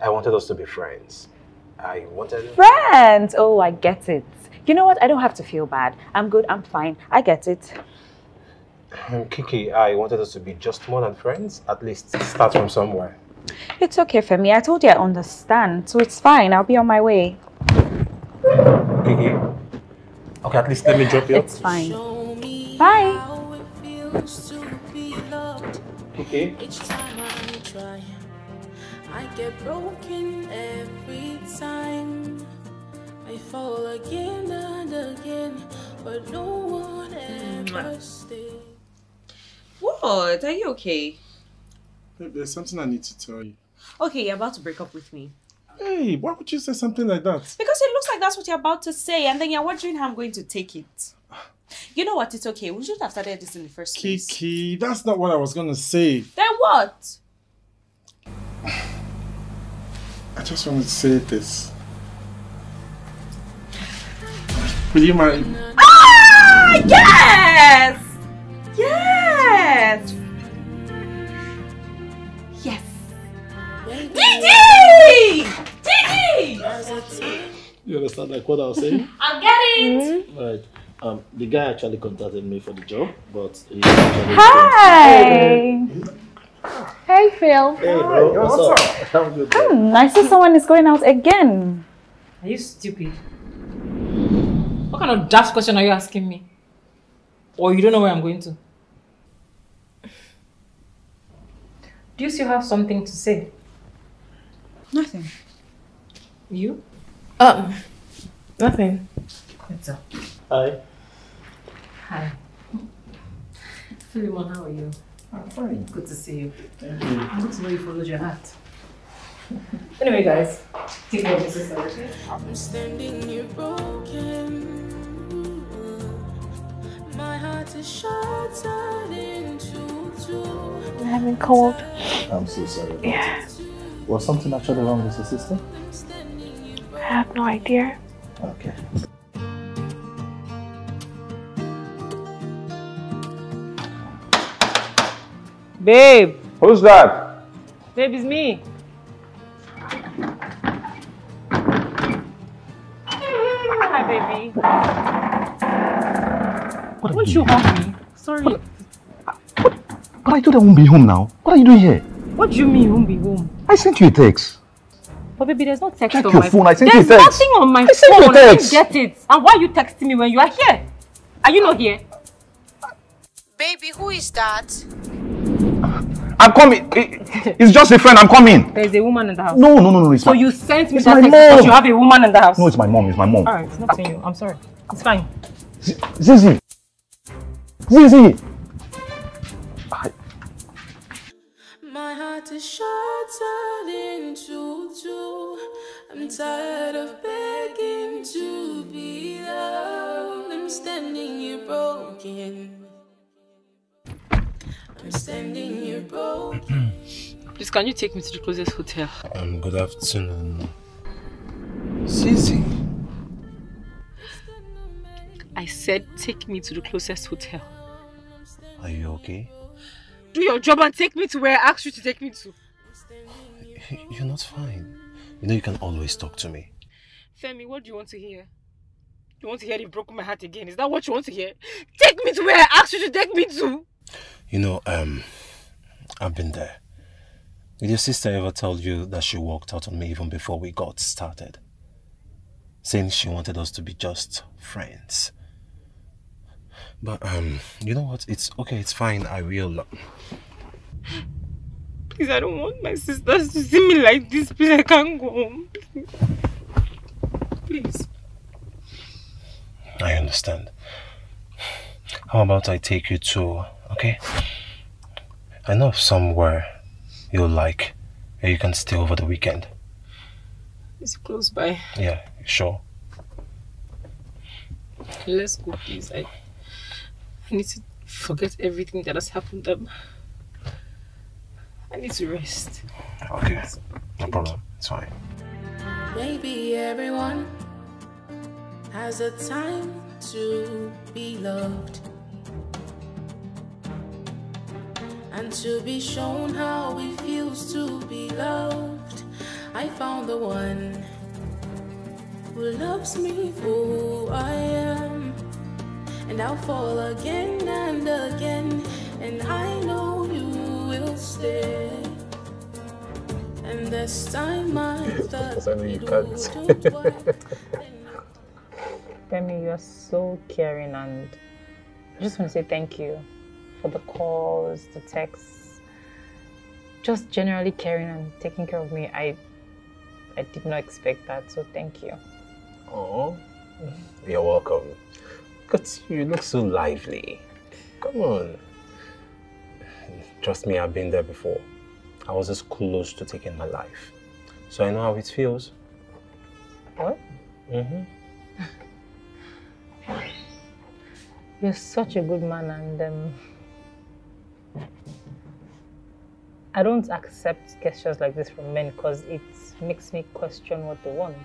Speaker 6: I wanted us to be friends. I wanted
Speaker 2: Friends! Oh, I get it. You know what? I don't have to feel bad. I'm good, I'm fine. I get it.
Speaker 6: Um, Kiki, I wanted us to be just more than friends. At least start from somewhere.
Speaker 2: It's okay, for me. I told you I understand, so it's fine. I'll be on my way.
Speaker 6: Kiki. Okay, at least let me drop you.
Speaker 2: It's fine. Bye.
Speaker 7: feels I get broken every time. I fall again and again, but no one ever stays.
Speaker 2: What? Are you okay?
Speaker 4: Babe, there's something I need to tell you.
Speaker 2: Okay, you're about to break up with me.
Speaker 4: Hey, why would you say something like that?
Speaker 2: Because it looks like that's what you're about to say, and then you're wondering how I'm going to take it. You know what? It's okay. We should have started this in the first place.
Speaker 4: Kiki, that's not what I was gonna say.
Speaker 2: Then what?
Speaker 4: I just wanted to say this. Will you marry me?
Speaker 2: Ah! Yes! Yes! Yes! Gigi! Gigi!
Speaker 5: You understand like what I was saying?
Speaker 2: I'm getting
Speaker 5: Right. Um, the guy actually contacted me for the job, but he actually
Speaker 10: Hi! Hey, Phil.
Speaker 5: Hey, bro, what's, up? I'm good.
Speaker 10: Hmm, I see someone is going out again.
Speaker 8: Are you stupid? What kind of daft question are you asking me? Or you don't know where I'm going to? Do you still have something to say?
Speaker 2: Nothing.
Speaker 8: You?
Speaker 3: Um, nothing.
Speaker 8: What's up?
Speaker 5: Hi.
Speaker 8: Hi. Philemon, how are you?
Speaker 5: I'm fine.
Speaker 8: Good to see you.
Speaker 5: Thank you.
Speaker 8: Good to know you followed your heart. Anyway, guys, take care of your sister.
Speaker 7: I'm standing here broken. My heart is shattered into two.
Speaker 10: I'm having cold.
Speaker 5: I'm so sorry about
Speaker 10: Yeah.
Speaker 5: it. Was something actually wrong with your sister?
Speaker 10: I have no idea.
Speaker 5: Okay.
Speaker 8: Babe!
Speaker 14: Who's that?
Speaker 8: Babe, it's me. Hi, baby.
Speaker 14: What
Speaker 8: Won't you hug me? Sorry.
Speaker 14: But I told I won't be home now. What are you doing here?
Speaker 8: What do you mean you won't be home?
Speaker 14: I sent you a text.
Speaker 8: But baby, there's no text
Speaker 14: Check
Speaker 8: on
Speaker 14: your
Speaker 8: my
Speaker 14: phone. I sent you a
Speaker 8: There's nothing on my
Speaker 14: I sent you a
Speaker 8: phone. I didn't
Speaker 14: text.
Speaker 8: get it. And why are you texting me when you are here? Are you not here?
Speaker 13: Baby, who is that?
Speaker 14: I'm coming. It- It's just a friend. I'm coming.
Speaker 8: There's a woman in the house.
Speaker 14: No, no, no, no. It's
Speaker 8: So
Speaker 14: my,
Speaker 8: you sent me
Speaker 14: it's
Speaker 8: that
Speaker 14: my
Speaker 8: text because
Speaker 14: mom.
Speaker 8: you have a woman in the house.
Speaker 14: No, it's my mom. It's my mom.
Speaker 8: Alright, it's not between you. I'm sorry. It's fine.
Speaker 14: Zizi. Zizi.
Speaker 7: My heart is shattered into two. I'm tired of begging to be loved. I'm standing here broken. I'm standing here broken.
Speaker 8: Please, can you take me to the closest hotel?
Speaker 6: Um, good afternoon.
Speaker 8: Zizi. I said take me to the closest hotel.
Speaker 6: Are you okay?
Speaker 8: Do your job and take me to where I asked you to take me to.
Speaker 6: You're not fine. You know you can always talk to me.
Speaker 8: Femi, what do you want to hear? You want to hear you broke my heart again? Is that what you want to hear? Take me to where I asked you to take me to.
Speaker 6: You know, um, I've been there. Did your sister ever tell you that she walked out on me even before we got started? Saying she wanted us to be just friends. But, um, you know what? It's okay, it's fine. I will.
Speaker 8: Please, I don't want my sisters to see me like this. Please, I can't go home. Please.
Speaker 6: I understand. How about I take you to, okay? I know of somewhere you'll like where you can stay over the weekend.
Speaker 8: Is it close by?
Speaker 6: Yeah, sure.
Speaker 8: Let's go, please. I, I need to forget everything that has happened. Um, I need to rest.
Speaker 6: Okay, no problem. It's fine.
Speaker 7: Maybe everyone has a time to be loved and to be shown how it feels to be loved. I found the one who loves me for who I am, and I'll fall again and again, and I know you will stay. And this time I thought
Speaker 14: i know you can't
Speaker 7: wouldn't work.
Speaker 8: Femi, you are so caring and I just want to say thank you for the calls, the texts, just generally caring and taking care of me. I I did not expect that, so thank you.
Speaker 6: Oh, you're welcome. But you look so lively. Come on. Trust me, I've been there before. I was this close to taking my life. So I know how it feels.
Speaker 8: What?
Speaker 6: Mm-hmm.
Speaker 8: You're such a good man, and um, I don't accept gestures like this from men because it makes me question what they want.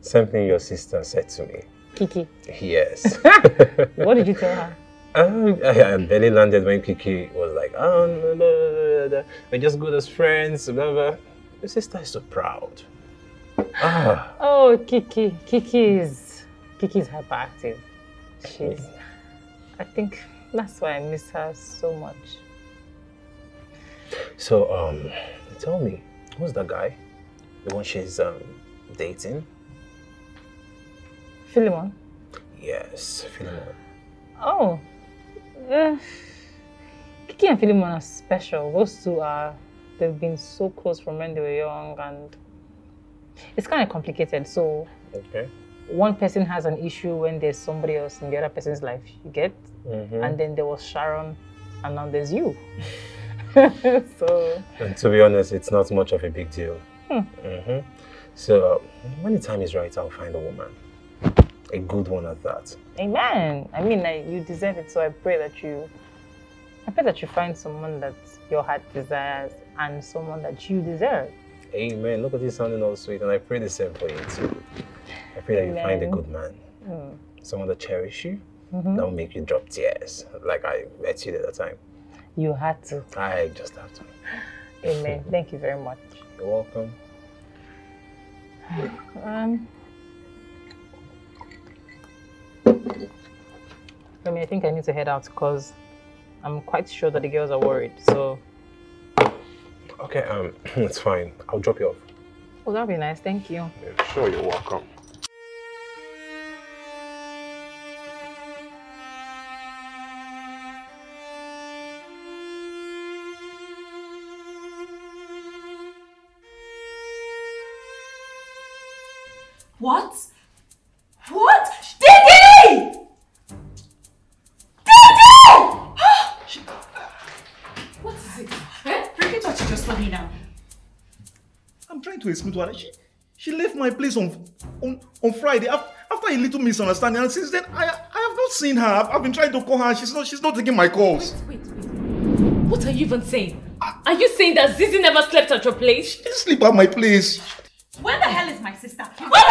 Speaker 6: Same thing your sister said to me.
Speaker 8: Kiki,
Speaker 6: Yes.
Speaker 8: what did you tell her?
Speaker 6: Um, I, I barely landed when Kiki was like, oh, no, no, no, no, no, we're just good as friends, blah, blah. Your sister is so proud. Ah,
Speaker 8: Oh, Kiki, Kiki is Kiki is hyperactive. She's, I think that's why I miss her so much.
Speaker 6: so, um, tell me, who's that guy? The one she's um, dating?
Speaker 8: Philemon.
Speaker 6: Yes, Philemon.
Speaker 8: Oh, uh, Kiki and Philemon are special. Those two are, they've been so close from when they were young and it's kind of complicated. So
Speaker 6: Okay.
Speaker 8: one person has an issue when there's somebody else in the other person's life, you get?
Speaker 6: Mhm.
Speaker 8: And then there was Sharon and now there's you. so,
Speaker 6: And to be honest, it's not much of a big deal.
Speaker 8: Hmm.
Speaker 6: hmm So, when the time is right, I'll find a woman. A good one at that.
Speaker 8: amen. I mean, like, you deserve it. So I pray that you, I pray that you find someone that your heart desires and someone that you deserve.
Speaker 6: Amen. Look at you sounding all sweet, and I pray the same for you too. I pray that you find a good man,
Speaker 8: Mm.
Speaker 6: someone that cherish you,
Speaker 8: Mhm.
Speaker 6: that will make you drop tears, like I met you the other time.
Speaker 8: You had to.
Speaker 6: I just have to.
Speaker 8: Amen. Thank you very much.
Speaker 6: You're welcome.
Speaker 8: Um, I mean, I think I need to head out because I'm quite sure that the girls are worried. So,
Speaker 6: Okay, um, it's fine. I'll drop you off.
Speaker 8: oh, that'd be nice. Thank you.
Speaker 6: Yeah, sure, you're welcome.
Speaker 2: What? What? Didi! Didi! what is it? Eh? Repeat what you just told me now.
Speaker 14: I'm trying to explain to her. She, she left my place on on, on Friday after, after a little misunderstanding, and since then I I have not seen her. I've, I've been trying to call her. She's not she's not taking my calls. Wait, wait, wait.
Speaker 1: What are you even saying? Are you saying that Zizi never slept at your place?
Speaker 14: She didn't sleep at my place.
Speaker 2: Where the hell is my sister? Where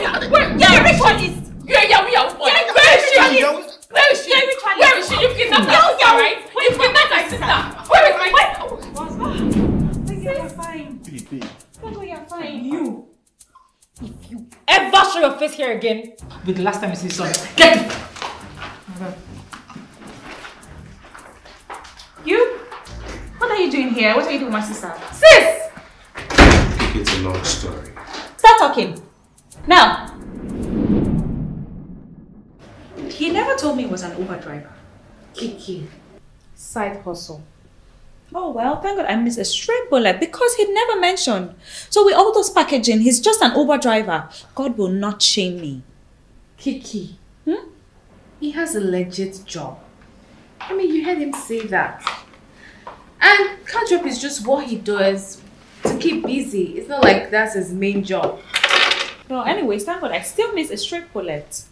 Speaker 2: the hell is my sister? Where? Yeah, ritualist.
Speaker 1: Yeah, yeah, we are one.
Speaker 2: Yeah,
Speaker 1: Where is she?
Speaker 2: ritualist.
Speaker 1: Where is she?
Speaker 2: Yeah, ritualist.
Speaker 1: Where is she? You kidnapped my sister, right? You kidnapped my sister. Where is my oh, sister?
Speaker 2: You're fine.
Speaker 14: Baby.
Speaker 2: You're fine. You.
Speaker 1: Ever show your face here again?
Speaker 8: With the last time you see son. Get it!
Speaker 2: You? What are you doing here? What are you doing with my sister?
Speaker 1: Sis!
Speaker 6: It's a long story.
Speaker 2: Start talking. Now. He never told me he was an Uber driver.
Speaker 3: Kiki. Side hustle.
Speaker 2: Oh well, thank God I missed a straight bullet because he never mentioned. So with all those packaging, he's just an Uber driver. God will not shame me.
Speaker 3: Kiki. Hmm? He has a legit job. I mean, you heard him say that. And car job is just what he does to keep busy. It's not like that's his main job.
Speaker 2: Well, anyways, thank God I still miss a straight bullet.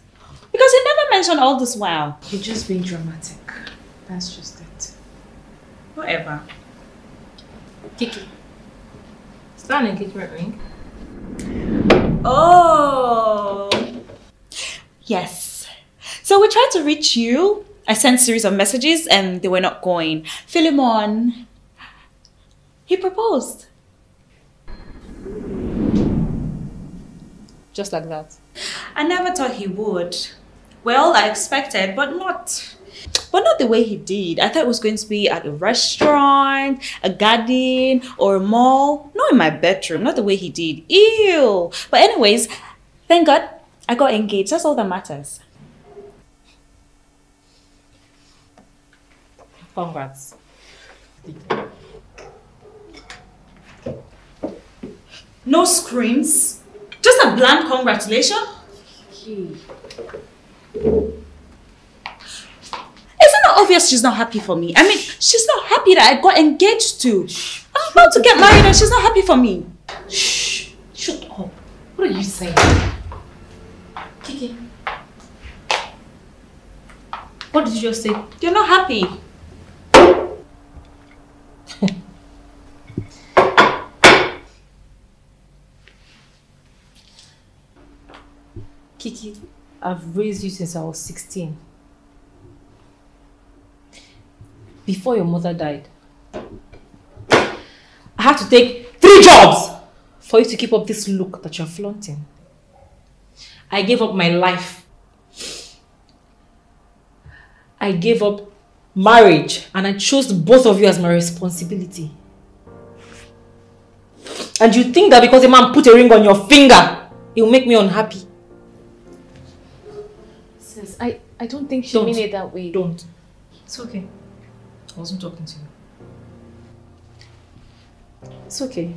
Speaker 2: Because he never mentioned all this while.
Speaker 3: You're just being dramatic. That's just it.
Speaker 2: Whatever.
Speaker 1: Kiki. Is that an engagement ring?
Speaker 2: Oh. Yes. So we tried to reach you. I sent series of messages and they were not going. Philemon, he proposed.
Speaker 8: Just like that.
Speaker 2: I never thought he would. Well, I expected, but not but not the way he did. I thought it was going to be at a restaurant, a garden, or a mall. Not in my bedroom, not the way he did. Ew. But anyways, thank God I got engaged. That's all that matters.
Speaker 8: Congrats.
Speaker 2: No screams. Just a bland congratulation.
Speaker 3: Kiki.
Speaker 2: Isn't it obvious she's not happy for me. I mean, she's not happy that I got engaged to. I'm about to get married and she's not happy for me.
Speaker 8: Shh. Shut up. What are you saying? Kiki. What did you just say?
Speaker 2: You're not happy.
Speaker 8: Kiki, I've raised you since I was 16. Before your mother died, I had to take three jobs for you to keep up this look that you're flaunting. I gave up my life. I gave up marriage and I chose both of you as my responsibility. And you think that because a man put a ring on your finger, it will make me unhappy?
Speaker 3: I, I don't think she
Speaker 8: Don't.
Speaker 3: mean it that way.
Speaker 8: Don't. It's okay. I wasn't talking to you. It's okay.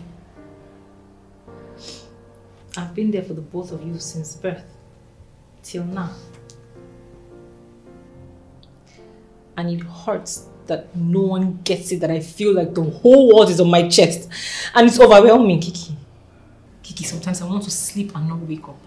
Speaker 8: I've been there for the both of you since birth till now. And it hurts that no one gets it, that I feel like the whole world is on my chest. And it's overwhelming, Kiki. Kiki, sometimes I want to sleep and not wake up.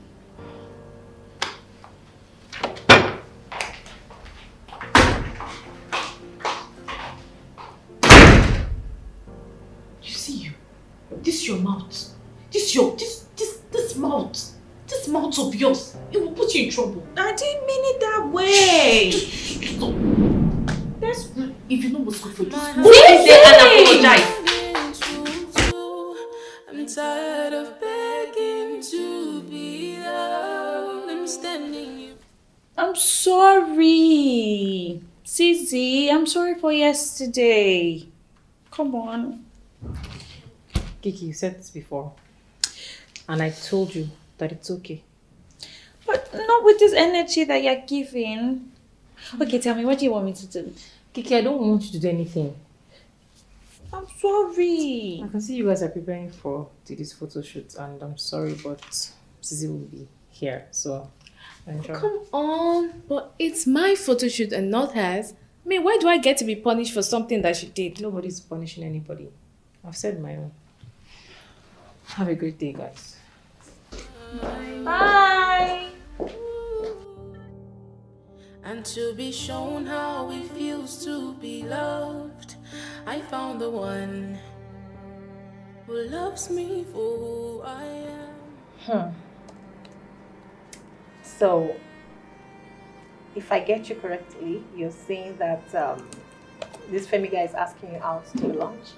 Speaker 8: Trouble.
Speaker 2: I didn't mean it that way.
Speaker 8: That's if you know what's good for you. Just
Speaker 2: Go in there and apologize.
Speaker 7: I'm tired of begging to be loved. I'm standing you.
Speaker 2: I'm sorry. Zizi, I'm sorry for yesterday. Come on.
Speaker 8: Kiki, you said this before. And I told you that it's okay.
Speaker 2: But not with this energy that you're giving. Okay, tell me, what do you want me to do?
Speaker 8: Kiki, I don't want you to do anything.
Speaker 2: I'm sorry.
Speaker 8: I can see you guys are preparing for Didi's photo shoot, and I'm sorry, but Zizi will be here, so enjoy.
Speaker 3: Come on, but it's my photo shoot and not hers. I mean, why do I get to be punished for something that she did?
Speaker 8: Nobody's punishing anybody. I've said my own. Have a great day, guys.
Speaker 2: Bye.
Speaker 7: And to be shown how it feels to be loved, I found the one who loves me for who I am.
Speaker 15: Hmm. So, if I get you correctly, you're saying that um, this Femi guy is asking you out to a lunch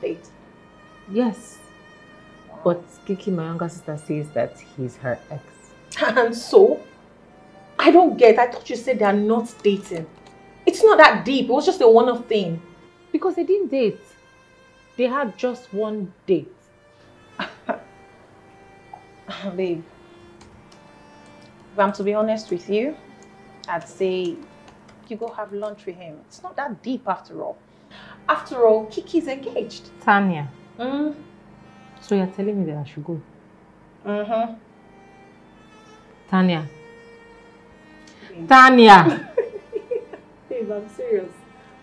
Speaker 15: date.
Speaker 8: Yes. But Kiki, my younger sister, says that he's her ex.
Speaker 15: And so, I don't get. I thought you said they are not dating. It's not that deep. It was just a one-off thing.
Speaker 8: Because they didn't date. They had just one date.
Speaker 15: Babe, if I'm to be honest with you, I'd say you go have lunch with him. It's not that deep after all. After all, Kiki's engaged.
Speaker 8: Tanya.
Speaker 15: Mm.
Speaker 8: So you're telling me that I should go?
Speaker 15: Mm-hmm.
Speaker 8: Tanya. Tanya.
Speaker 15: Babe, I'm serious.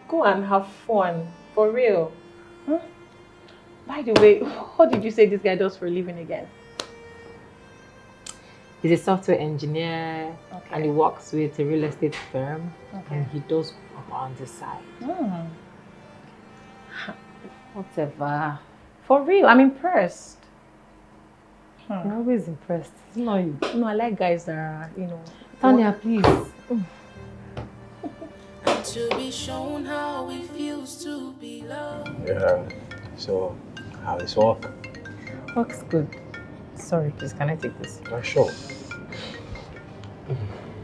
Speaker 15: Go and have fun. For real. Huh? By the way, what did you say this guy does for a living again?
Speaker 8: He's a software engineer and he works with a real estate firm
Speaker 15: Okay.
Speaker 8: and he does on the side.
Speaker 15: Hmm.
Speaker 8: Whatever.
Speaker 15: For real, I'm impressed.
Speaker 8: I'm always impressed. It's not you.
Speaker 15: No, I like guys that are, you know.
Speaker 8: Tanya, please.
Speaker 7: And to be shown how it feels to be loved.
Speaker 6: Yeah. So, how is work?
Speaker 8: Works good. Sorry, please, can I take this?
Speaker 6: Uh, sure.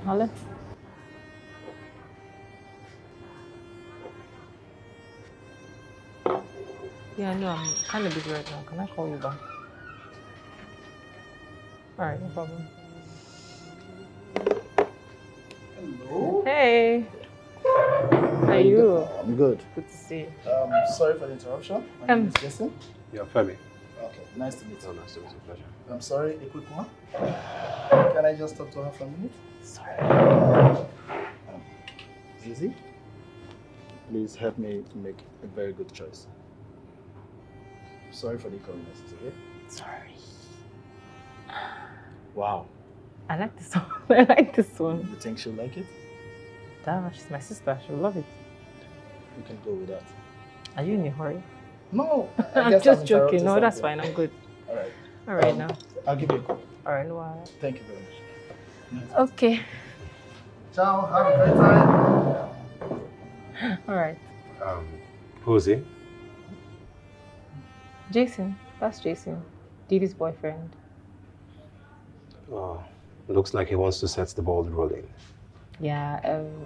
Speaker 8: Hala? Yeah, no, I'm kind of busy right now. Can I call you back? Alright, no problem.
Speaker 5: Hello.
Speaker 8: Hey! How are you?
Speaker 5: I'm good.
Speaker 8: Good to see you.
Speaker 5: Um, sorry for the interruption. My
Speaker 8: Um,
Speaker 5: name is Jason.
Speaker 6: Yeah, Femi.
Speaker 5: Okay, nice to meet you.
Speaker 6: Oh, nice to meet you. Pleasure.
Speaker 5: I'm sorry, a quick one. Can I just talk to her for a minute?
Speaker 8: Sorry.
Speaker 5: Um, Zizi? please help me make a very good choice. Sorry for the inconveniences, okay?
Speaker 8: Sorry.
Speaker 5: Wow.
Speaker 8: I like this one. I like this one.
Speaker 5: You think she'll like it?
Speaker 8: Damn, she's my sister. She'll love it.
Speaker 5: We can go with that.
Speaker 8: Are you in a hurry?
Speaker 5: No, I
Speaker 8: I'm
Speaker 5: guess
Speaker 8: just
Speaker 5: I'm
Speaker 8: joking. No, that's fine. I'm good.
Speaker 5: All right.
Speaker 8: All right
Speaker 5: Um,
Speaker 8: now.
Speaker 5: I'll give you a call.
Speaker 8: All right, no worry.
Speaker 5: Thank you very much.
Speaker 8: Okay.
Speaker 5: Ciao. Have a great time.
Speaker 8: All right.
Speaker 6: Um, who's he?
Speaker 8: Jason. That's Jason. Didi's boyfriend.
Speaker 6: Oh, looks like he wants to set the ball rolling.
Speaker 8: Yeah, um,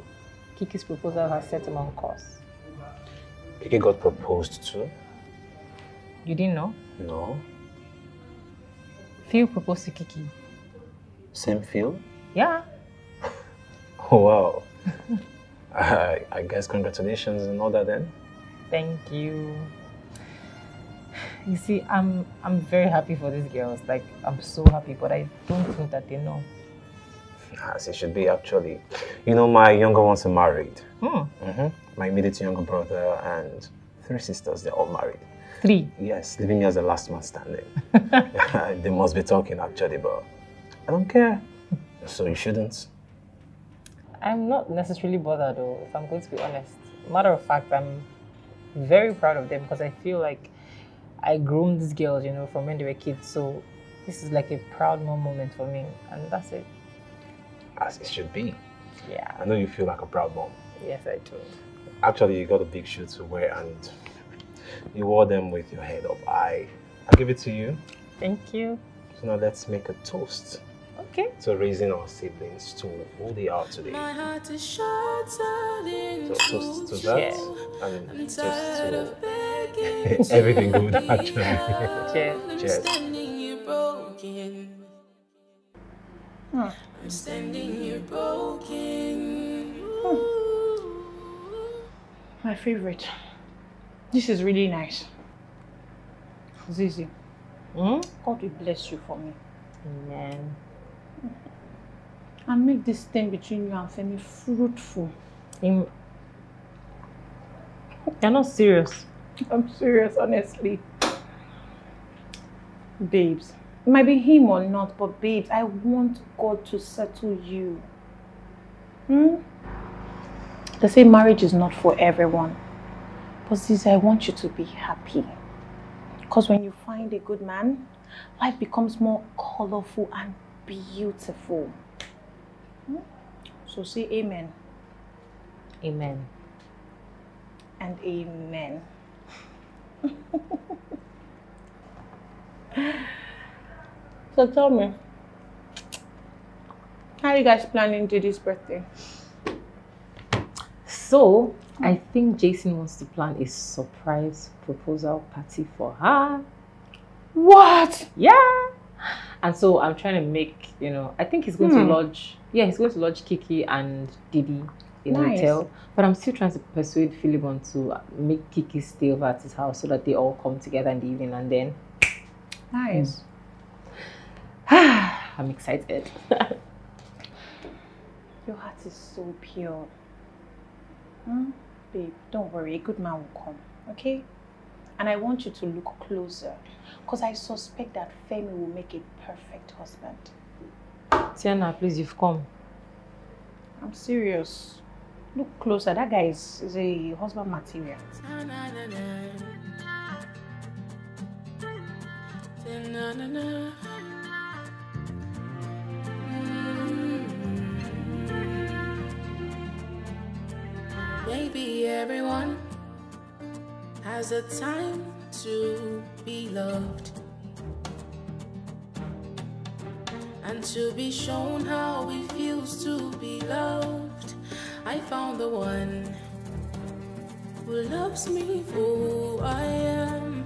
Speaker 8: Kiki's proposal has set him on course.
Speaker 6: Kiki got proposed to?
Speaker 8: You didn't know?
Speaker 6: No.
Speaker 8: Phil proposed to Kiki.
Speaker 6: Same field?
Speaker 8: Yeah.
Speaker 6: Oh, wow. I, I guess congratulations and all that then.
Speaker 8: Thank you. You see, I'm I'm very happy for these girls. Like, I'm so happy, but I don't think that they know.
Speaker 6: As it should be, actually. You know, my younger ones are married.
Speaker 8: Hmm.
Speaker 6: hmm My immediate younger brother and three sisters, they're all married.
Speaker 8: Three.
Speaker 6: Yes, leaving me as the last man standing. they must be talking, actually, but I don't care. So you shouldn't.
Speaker 8: I'm not necessarily bothered, though, if I'm going to be honest. Matter of fact, I'm very proud of them because I feel like I groomed these girls, you know, from when they were kids. So this is like a proud mom moment for me, and that's it.
Speaker 6: As it should be.
Speaker 8: Yeah.
Speaker 6: I know you feel like a proud mom.
Speaker 8: Yes, I do.
Speaker 6: Actually, you got a big shoe to wear and you wore them with your head up. I, I give it to you.
Speaker 8: Thank you.
Speaker 6: So now let's make a toast
Speaker 8: Okay.
Speaker 6: to raising our siblings to who they are today.
Speaker 7: My heart is
Speaker 6: So toast to that
Speaker 7: two.
Speaker 6: and
Speaker 7: I'm
Speaker 6: toast to
Speaker 7: of begging to
Speaker 6: everything good actually.
Speaker 8: Cheers.
Speaker 7: I'm
Speaker 6: Cheers.
Speaker 7: standing here broken. I'm standing here broken.
Speaker 15: My favorite. This is really nice. Zizi.
Speaker 8: Hmm?
Speaker 15: God will bless you for me.
Speaker 8: Amen.
Speaker 15: And make this thing between you and Femi fruitful.
Speaker 8: You're not serious.
Speaker 15: I'm serious, honestly. Babes. It might be him or not, but babes, I want God to settle you. Hmm? They say marriage is not for everyone. But Zizi, I want you to be happy. Because when you find a good man, life becomes more colorful and beautiful. Hmm? So say amen
Speaker 8: Amen.
Speaker 15: and amen. so tell me, how are you guys planning to this birthday?
Speaker 8: So, I think Jason wants to plan a surprise proposal party for her.
Speaker 15: What?
Speaker 8: Yeah. And so I'm trying to make, you know, I think he's going
Speaker 15: Hmm.
Speaker 8: to lodge, yeah, he's going to lodge Kiki and Didi in a
Speaker 15: Nice.
Speaker 8: hotel. But I'm still trying to persuade Philemon to make Kiki stay over at his house so that they all come together in the evening and then
Speaker 15: Nice.
Speaker 8: I'm excited.
Speaker 15: Your heart is so pure. Hmm? Babe, don't worry, a good man will come, okay? And I want you to look closer because I suspect that Femi will make a perfect husband.
Speaker 8: Tiana, please, you've come.
Speaker 15: I'm serious. Look closer. That guy is, is a husband material.
Speaker 7: Maybe everyone has a time to be loved and to be shown how it feels to be loved. I found the one who loves me for who I am.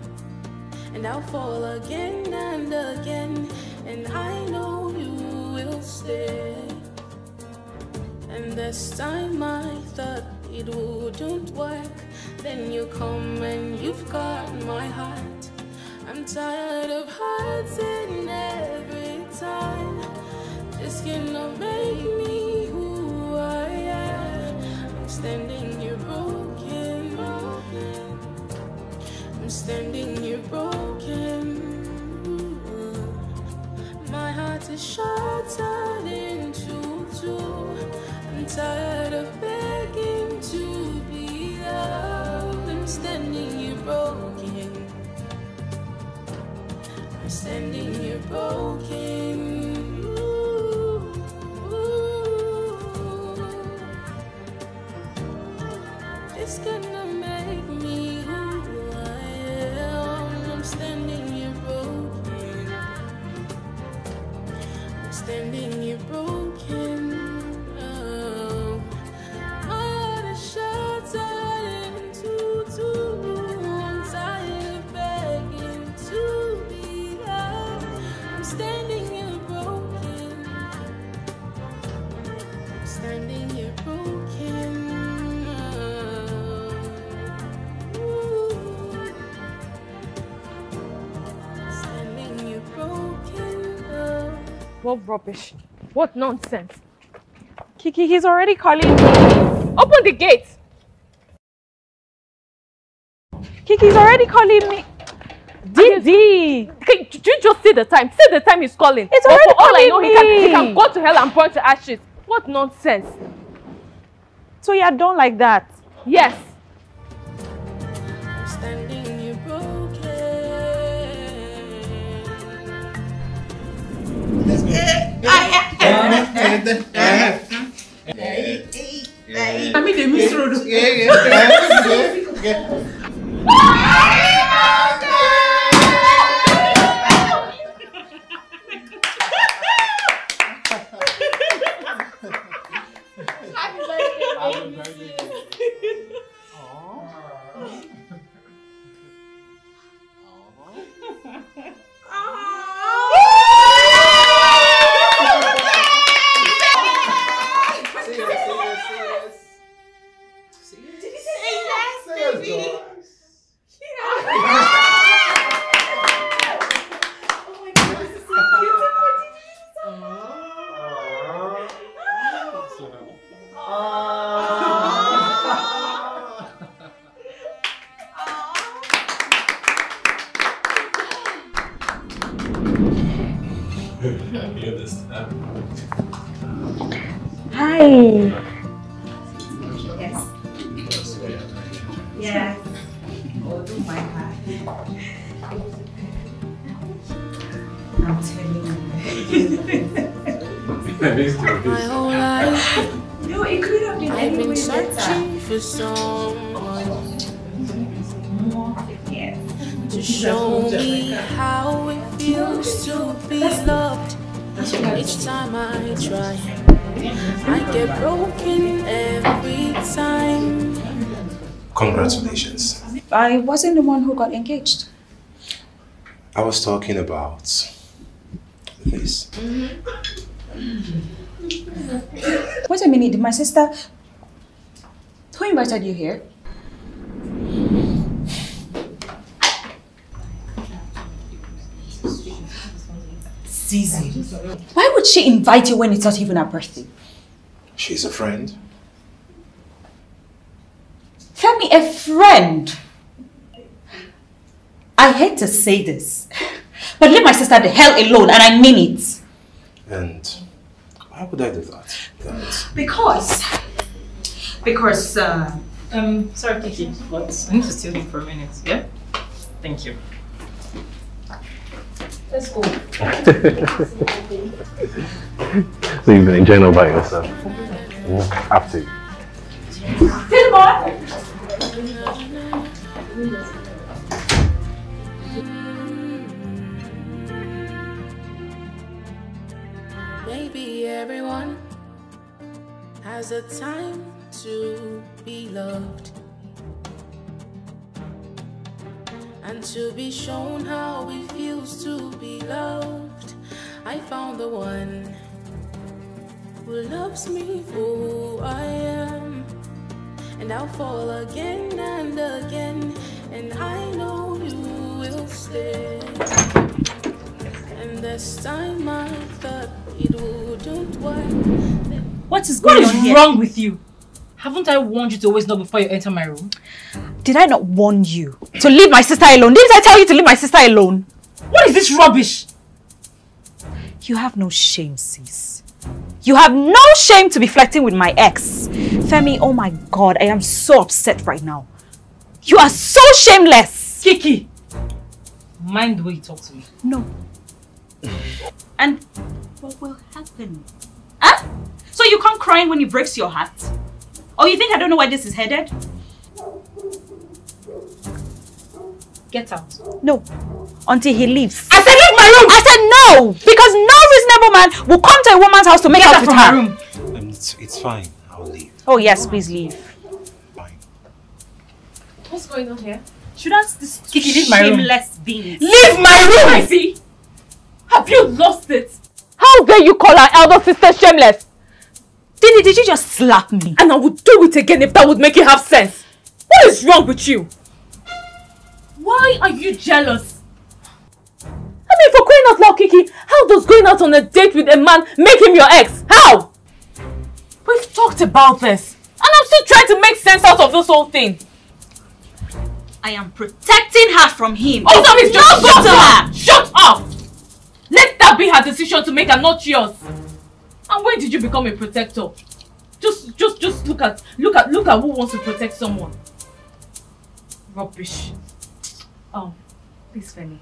Speaker 7: And I'll fall again and again, and I know you will stay. And this time I thought it wouldn't work. Then you come and you've got my heart. I'm tired of hurting every time. It's gonna make me who I am. I'm standing here broken. I'm standing here broken. My heart is shattered into two. I'm tired of begging to be loved. I'm standing. Standing here broken.
Speaker 3: What rubbish. What nonsense. Kiki, he's already calling me. Open the gate. Kiki's already calling me. Didi! Can did you just see the time? See the time he's calling.
Speaker 16: It's
Speaker 3: But
Speaker 16: already
Speaker 3: for all I know,
Speaker 16: calling
Speaker 3: he can, he can go to hell and burn to ashes. What nonsense.
Speaker 16: So you're done like that?
Speaker 3: Yes.
Speaker 7: Standing
Speaker 17: I mean, the misroad.
Speaker 2: Hi.
Speaker 7: I
Speaker 2: wasn't the one who got engaged.
Speaker 6: I was talking about this. Mm-hmm.
Speaker 2: Wait a minute, my sister. Who invited you here? Zizi. Why would she invite you when it's not even her birthday?
Speaker 6: She's a friend.
Speaker 2: Tell me, a friend. I hate to say this, but leave my sister the hell alone, and I mean it.
Speaker 6: And why would I do that? That
Speaker 2: Because. Because, uh.
Speaker 8: Um, sorry, Kiki, but I need to steal him for a minute, yeah? Thank you. Let's go.
Speaker 6: so you've been enjoying all by yourself. Have to.
Speaker 7: Maybe everyone has a time to be loved and to be shown how it feels to be loved. I found the one who loves me for who I am, and I'll fall again and again, and I know And this time I thought it wouldn't work.
Speaker 8: What is going
Speaker 7: is
Speaker 8: on here? wrong with you? Haven't I warned you to always knock before you enter my room?
Speaker 2: Did I not warn you? To leave my sister alone. Didn't I tell you to leave my sister alone?
Speaker 3: What is this rubbish?
Speaker 2: You have no shame, sis. You have no shame to be flirting with my ex. Femi, oh my god, I am so upset right now. You are so shameless.
Speaker 3: Kiki, mind the way you talk to me.
Speaker 2: No.
Speaker 18: And what will happen? Huh? So you come crying when he breaks your heart? Or you think I don't know where this is headed?
Speaker 3: Get out.
Speaker 2: No. Until he leaves.
Speaker 3: I said leave my room!
Speaker 2: I said no! Because no reasonable man will come to a woman's house to make
Speaker 3: Get
Speaker 2: out
Speaker 3: out
Speaker 2: with
Speaker 3: from
Speaker 2: her.
Speaker 3: room.
Speaker 6: Um, it's, it's fine. I'll leave.
Speaker 2: Oh yes, please leave.
Speaker 19: What's going on here?
Speaker 18: Should ask this
Speaker 3: Kiki, leave my room.
Speaker 18: shameless beings.
Speaker 3: Leave my room, I see! Have you lost it?
Speaker 2: How dare you call our elder sister shameless? Didi, did you just slap me?
Speaker 3: And I would do it again if that would make you have sense. What is wrong with you? Why are you jealous? I mean, for crying out loud, Kiki, how does going out on a date with a man make him your ex? How? We've talked about this, and I'm still trying to make sense out of this whole thing.
Speaker 18: I am protecting her from him.
Speaker 3: Oh, that means just
Speaker 18: Not
Speaker 3: shut
Speaker 18: to
Speaker 3: up!
Speaker 18: her.
Speaker 3: Shut up! Let that be her decision to make and not yours. And when did you become a protector? Just, just, just look at, look at, look at who wants to protect someone. Rubbish. Oh, please, Femi.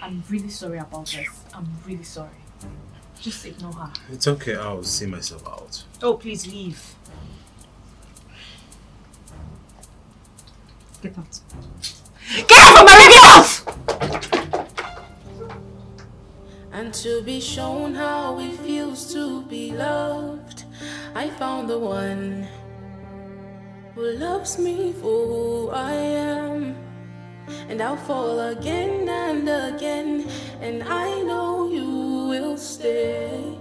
Speaker 3: I'm really sorry about this. I'm really sorry. Just ignore her.
Speaker 6: It's okay. I'll see myself out.
Speaker 18: Oh, please leave.
Speaker 3: Get out.
Speaker 2: Get out from my room! Get out!
Speaker 7: And to be shown how it feels to be loved, I found the one who loves me for who I am. And I'll fall again and again, and I know you will stay.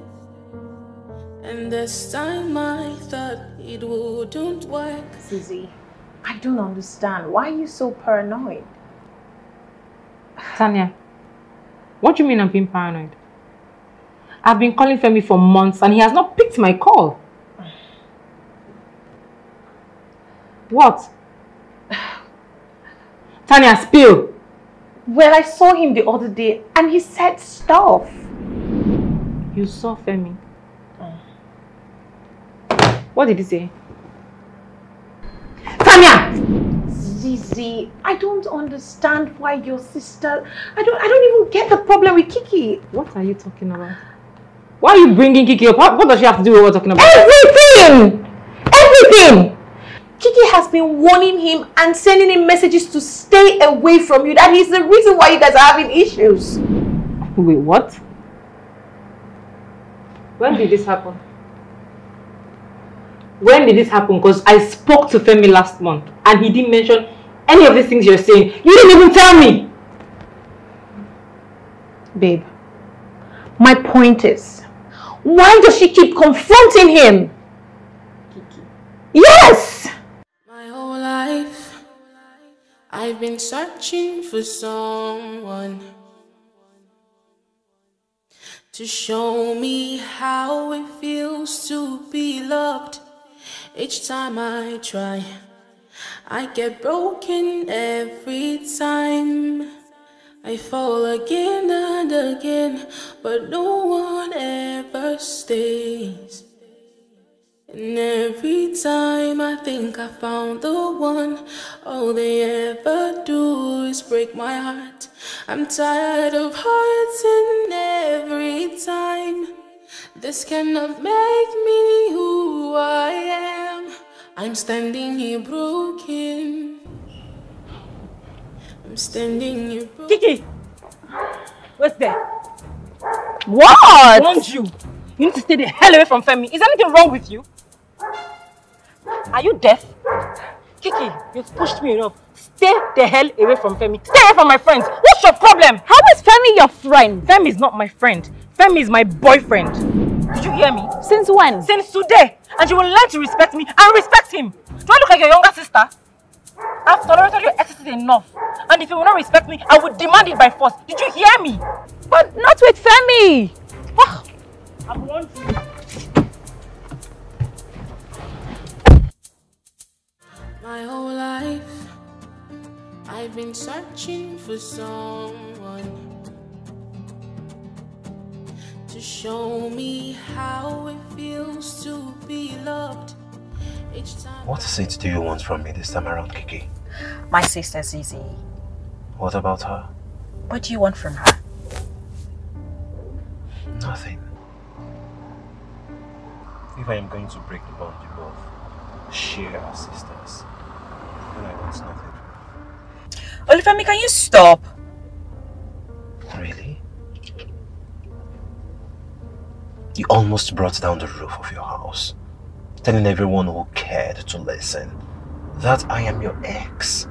Speaker 7: And this time I thought it wouldn't work.
Speaker 15: Susie, I don't understand. Why are you so paranoid?
Speaker 8: Tanya, what do you mean I'm being paranoid? I've been calling Femi for months and he has not picked my call. What? Tanya, spill.
Speaker 15: Well, I saw him the other day and he said stuff.
Speaker 8: You saw Femi. What did he say?
Speaker 15: Tanya! Zizi, I don't understand why your sister... I don't I don't even get the problem with Kiki.
Speaker 8: What are you talking about? Why are you bringing Kiki up? What, what does she have to do with what we're talking about?
Speaker 15: Everything! Everything! Kiki has been warning him and sending him messages to stay away from you. That is the reason why you guys are having issues.
Speaker 8: Wait, what? When did this happen? When did this happen? Because I spoke to Femi last month and he didn't mention any of these things you're saying. You didn't even tell me.
Speaker 15: Babe, my point is, why does she keep confronting him? Yes!
Speaker 7: My whole life, I've been searching for someone to show me how it feels to be loved. Each time I try, I get broken every time. I fall again and again, but no one ever stays. And every time I think I found the one, all they ever do is break my heart. I'm tired of hurting every time. This cannot make me who I am. I'm standing here broken. I'm standing here broken.
Speaker 3: Kiki! What's there?
Speaker 2: What?
Speaker 3: I warned you. You need to stay the hell away from Femi. Is anything wrong with you? Are you deaf? Kiki, you've pushed me enough. Stay the hell away from Femi. Stay away from my friends. What's your problem?
Speaker 2: How is Femi your friend?
Speaker 3: Femi is not my friend. Femi is my boyfriend. Did you hear me?
Speaker 2: Since when?
Speaker 3: Since today. And you will learn to respect me and respect him. Do I look like your younger sister? I've tolerated your excesses enough. And if you will not respect me, I will demand it by force. Did you hear me?
Speaker 2: But not with Femi.
Speaker 3: I want you.
Speaker 7: I've been searching for someone to show me how it feels to be loved. Each time
Speaker 6: What seat do you want from me this time around, Kiki?
Speaker 2: My sister Zizi.
Speaker 6: What about her?
Speaker 2: What do you want from her?
Speaker 6: Nothing. If I am going to break the bond you both share as sisters, then I want nothing.
Speaker 2: Olufemi, can you stop?
Speaker 6: Really? You almost brought down the roof of your house, telling everyone who cared to listen that I am your ex.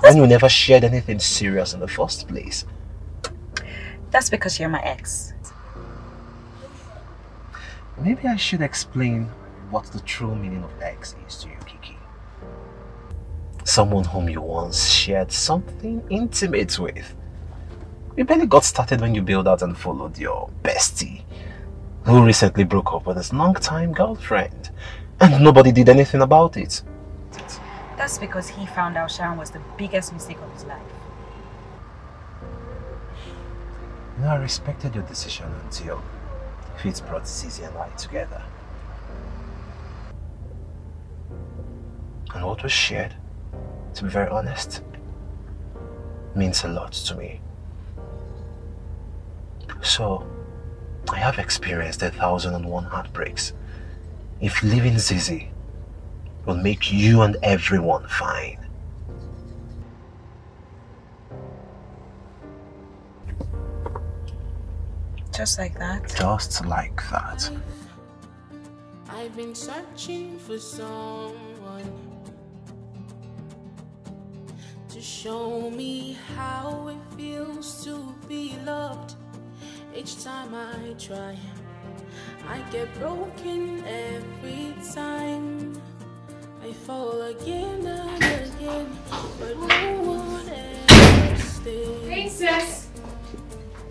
Speaker 6: When you never shared anything serious in the first place.
Speaker 2: That's because you're my ex.
Speaker 6: Maybe I should explain what the true meaning of ex is to you. Someone whom you once shared something intimate with. We barely got started when you bailed out and followed your bestie, who recently broke up with his longtime girlfriend, and nobody did anything about it.
Speaker 2: That's because he found out Sharon was the biggest mistake of his life.
Speaker 6: You know, I respected your decision until Fitz brought Zizi and I together. And what was shared, to be very honest, means a lot to me. So, I have experienced a thousand and one heartbreaks. If leaving Zizi will make you and everyone fine.
Speaker 2: Just like that.
Speaker 6: Just like that.
Speaker 7: I've been searching for someone to show me how it feels to be loved. Each time I try, I get broken every time. I fall again and again, but no one ever stays.
Speaker 3: Princess!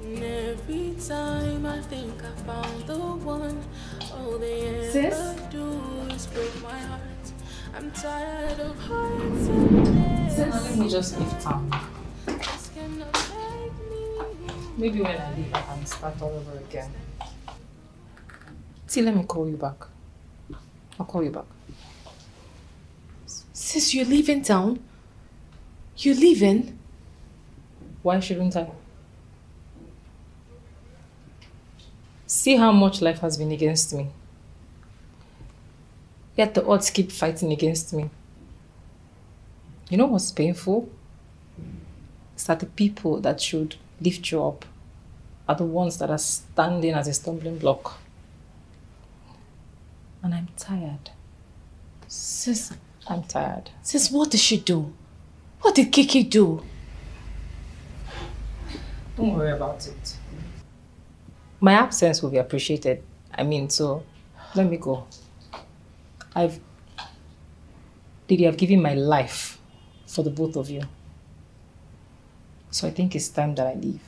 Speaker 7: And every time I think I found the one, all they
Speaker 3: Sis?
Speaker 7: ever do is break my heart. I'm tired of hearts and
Speaker 8: Sis, let me just leave town.
Speaker 7: This cannot make me
Speaker 8: Maybe when I leave, I can start all over again. See, let me call you back. I'll call you back.
Speaker 3: Sis, you're leaving town? You're leaving?
Speaker 8: Why shouldn't I? See how much life has been against me. Yet the odds keep fighting against me. You know what's painful? It's that the people that should lift you up are the ones that are standing as a stumbling block. And I'm tired.
Speaker 3: Sis,
Speaker 8: I'm tired.
Speaker 3: sis, what did she do? What did Kiki do?
Speaker 8: Don't worry about it. My absence will be appreciated. I mean, so let me go. I've. Didi, I've given my life for the both of you. So I think it's time that I leave.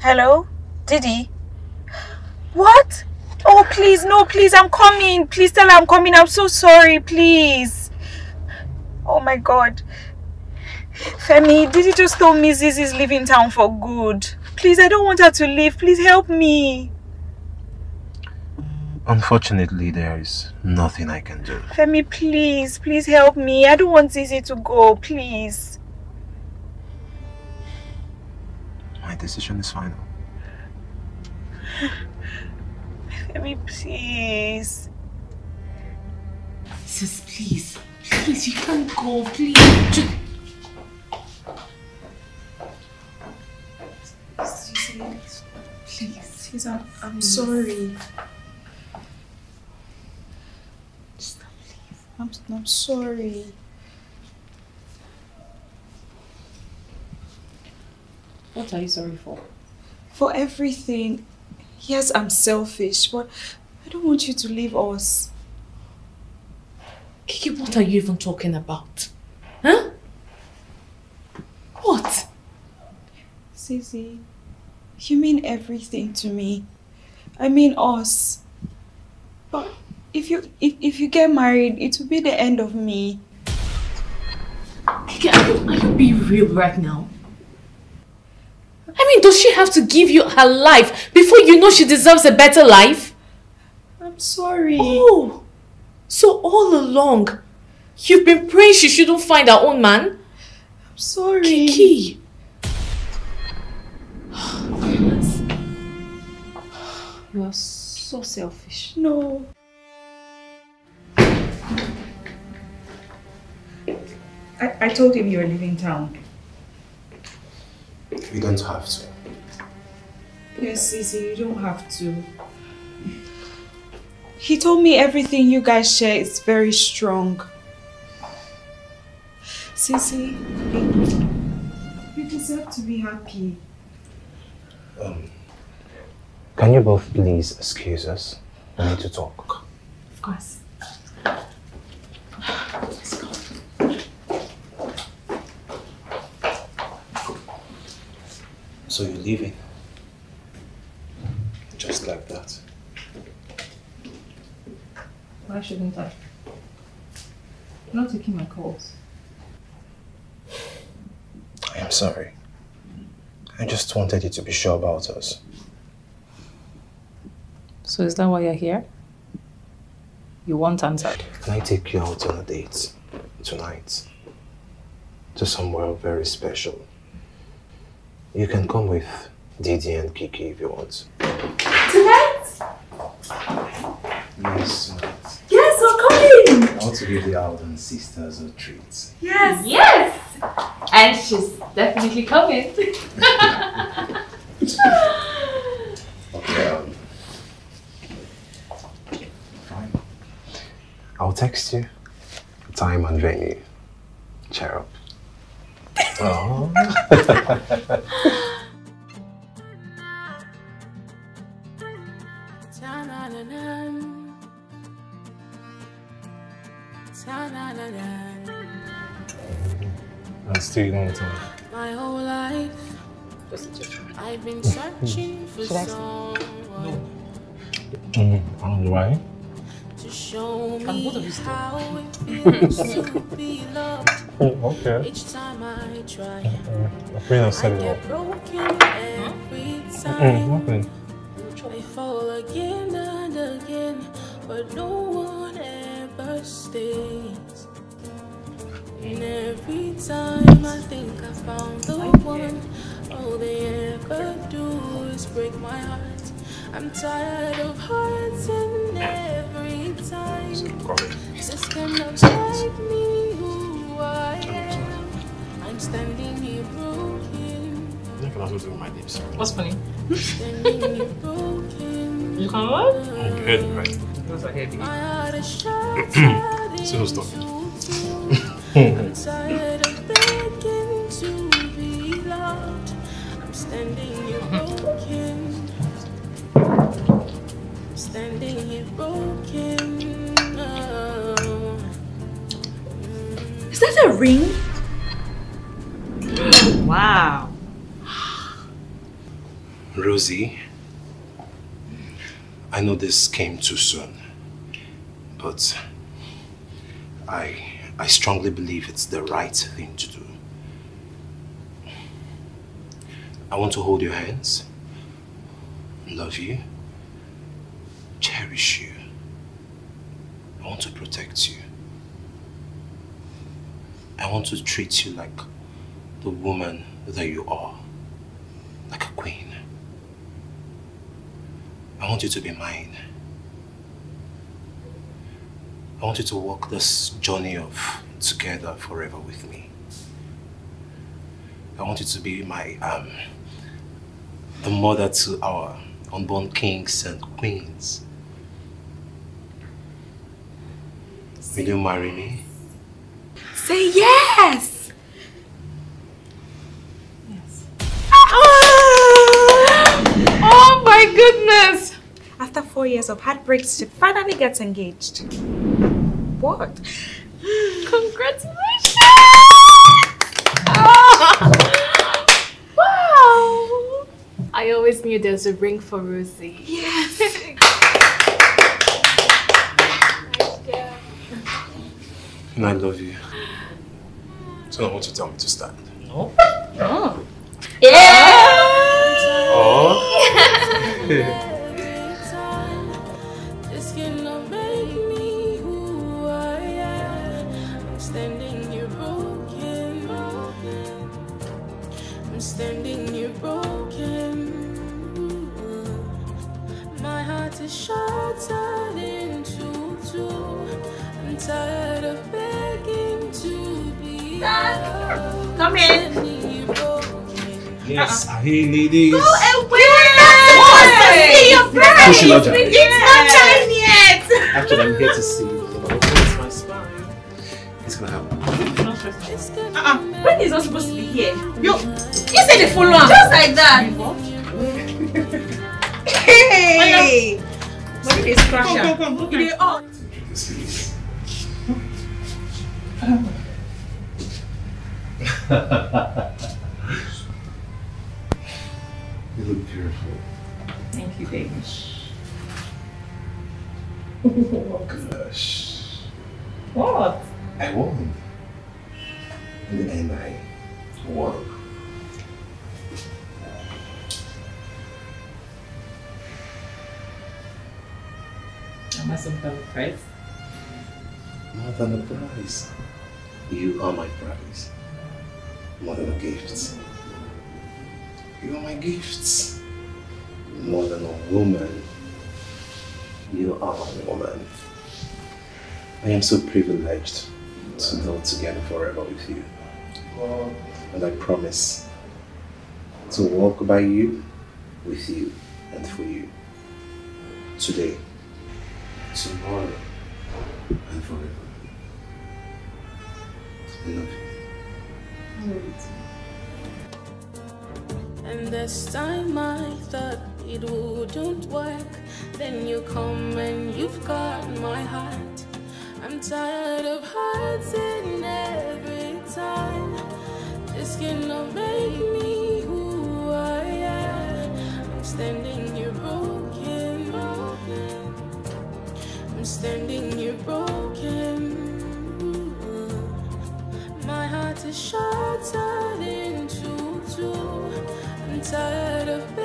Speaker 2: Hello? Didi? What? Oh, please, no, please, I'm coming. Please tell her I'm coming. I'm so sorry, please. Oh my god. Femi, Didi just tell me Zizi's leaving town for good. Please, I don't want her to leave. Please help me.
Speaker 6: Unfortunately, there is nothing I can do.
Speaker 2: Femi, please, please help me. I don't want Zizi to go, please.
Speaker 6: My decision is final.
Speaker 2: Femi, please.
Speaker 3: Sis, please. Please, you can't go, please. Ju-
Speaker 2: Please. Please, I'm, I'm sorry. I'm, I'm sorry.
Speaker 8: What are you sorry for?
Speaker 2: For everything. Yes, I'm selfish, but I don't want you to leave us.
Speaker 3: Kiki, what are you even talking about? Huh? What?
Speaker 2: Sissy, you mean everything to me. I mean us. But if you if, if you get married, it will be the end of me.
Speaker 3: Kiki, are you, are you being real right now? I mean, does she have to give you her life before you know she deserves a better life?
Speaker 2: I'm sorry.
Speaker 3: Oh, so all along, you've been praying she shouldn't find her own man?
Speaker 2: I'm sorry.
Speaker 3: Kiki. You are so selfish.
Speaker 2: No.
Speaker 20: I, I told him you were leaving town.
Speaker 6: We don't have to.
Speaker 20: Yes, Sissy, you don't have to.
Speaker 2: He told me everything you guys share is very strong. Sissy, you deserve to be happy.
Speaker 6: Um, can you both please excuse us? We need to talk.
Speaker 3: Of course.
Speaker 6: So you're leaving? Just like that?
Speaker 8: Why shouldn't I? You're not taking my calls.
Speaker 6: I am sorry. I just wanted you to be sure about us.
Speaker 8: So is that why you're here? You want answered?
Speaker 6: Can I take you out on a date tonight? To somewhere very special. You can come with Didi and Kiki if you want.
Speaker 3: Tonight?
Speaker 6: Yes, tonight.
Speaker 3: Yes, I'm coming!
Speaker 6: I want to give the Alden sisters a treat.
Speaker 3: Yes! Yes! And she's definitely coming.
Speaker 6: Okay, um, fine. I'll text you time and venue. Cheer up. Oh. I'm still going to
Speaker 7: My whole life, I've been searching for
Speaker 6: Should I say? Mm, I don't know why.
Speaker 7: To show
Speaker 8: Can both of
Speaker 7: me
Speaker 8: you stop?
Speaker 7: how it feels to be loved.
Speaker 6: Okay.
Speaker 7: Each time I try,
Speaker 6: Uh, I think said it
Speaker 7: get
Speaker 6: all.
Speaker 7: broken every
Speaker 6: Mm,
Speaker 7: time.
Speaker 6: nothing.
Speaker 7: I fall again and again, but no one ever stays. And every time I think I found the one, all they ever do is break my heart. I'm tired of hurting every time. This cannot make me who I am. I'm standing here broken.
Speaker 6: You can also do my lips.
Speaker 8: What's funny?
Speaker 7: Standing here broken.
Speaker 8: You can what?
Speaker 6: I'm good, right?
Speaker 8: Those are heavy.
Speaker 7: My heart is shattered.
Speaker 6: So who's talking?
Speaker 7: I'm tired of begging to be loved. I'm standing Standing here broken. Oh.
Speaker 2: Is that a ring?
Speaker 20: Wow.
Speaker 6: Rosie, I know this came too soon, but I, I strongly believe it's the right thing to do. I want to hold your hands, love you, cherish you. I want to protect you. I want to treat you like the woman that you are, like a queen. I want you to be mine. I want you to walk this journey of together forever with me. I want you to be my, um, the mother to our unborn kings and queens. Will you marry me?
Speaker 2: Say yes! Yes. Ah!
Speaker 3: Oh my goodness!
Speaker 2: After four years of heartbreaks, she finally gets engaged.
Speaker 21: What?
Speaker 22: Congratulations! Ah! wow! I always knew there was a ring for Rosie.
Speaker 21: Yes.
Speaker 6: And I love you. So don't want to tell me to stand.
Speaker 8: No.
Speaker 22: Oh.
Speaker 7: This oh.
Speaker 6: Yes, I need this.
Speaker 21: Go away! See your bride!
Speaker 6: Push it out, Jack.
Speaker 21: It's not time yet!
Speaker 6: Actually, I'm here to see you. It's my spine. It's gonna happen.
Speaker 21: Uh-uh. When is not supposed to be here? You, you said the full one. Just like that. Hey! When did they scratch
Speaker 14: Come,
Speaker 21: am?
Speaker 14: come, come,
Speaker 21: You dey up.
Speaker 6: You
Speaker 21: you, baby.
Speaker 6: Oh gosh.
Speaker 21: What?
Speaker 6: I won. In the end, I won.
Speaker 21: Am I some kind of prize?
Speaker 6: More than a prize. You are my prize. More than a gift. You are my gifts. More than a woman. You are a woman. I am so privileged to go together forever with you. And I promise to walk by you, with you, and for you. Today, tomorrow, and forever. I love you.
Speaker 7: And this time I thought it wouldn't work. Then you come and you've got my heart. I'm tired of hurting every time. This cannot make me who I am. I'm standing here broken. I'm standing here broken. My heart is shattered into two. I'm tired of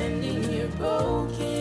Speaker 7: Here broken.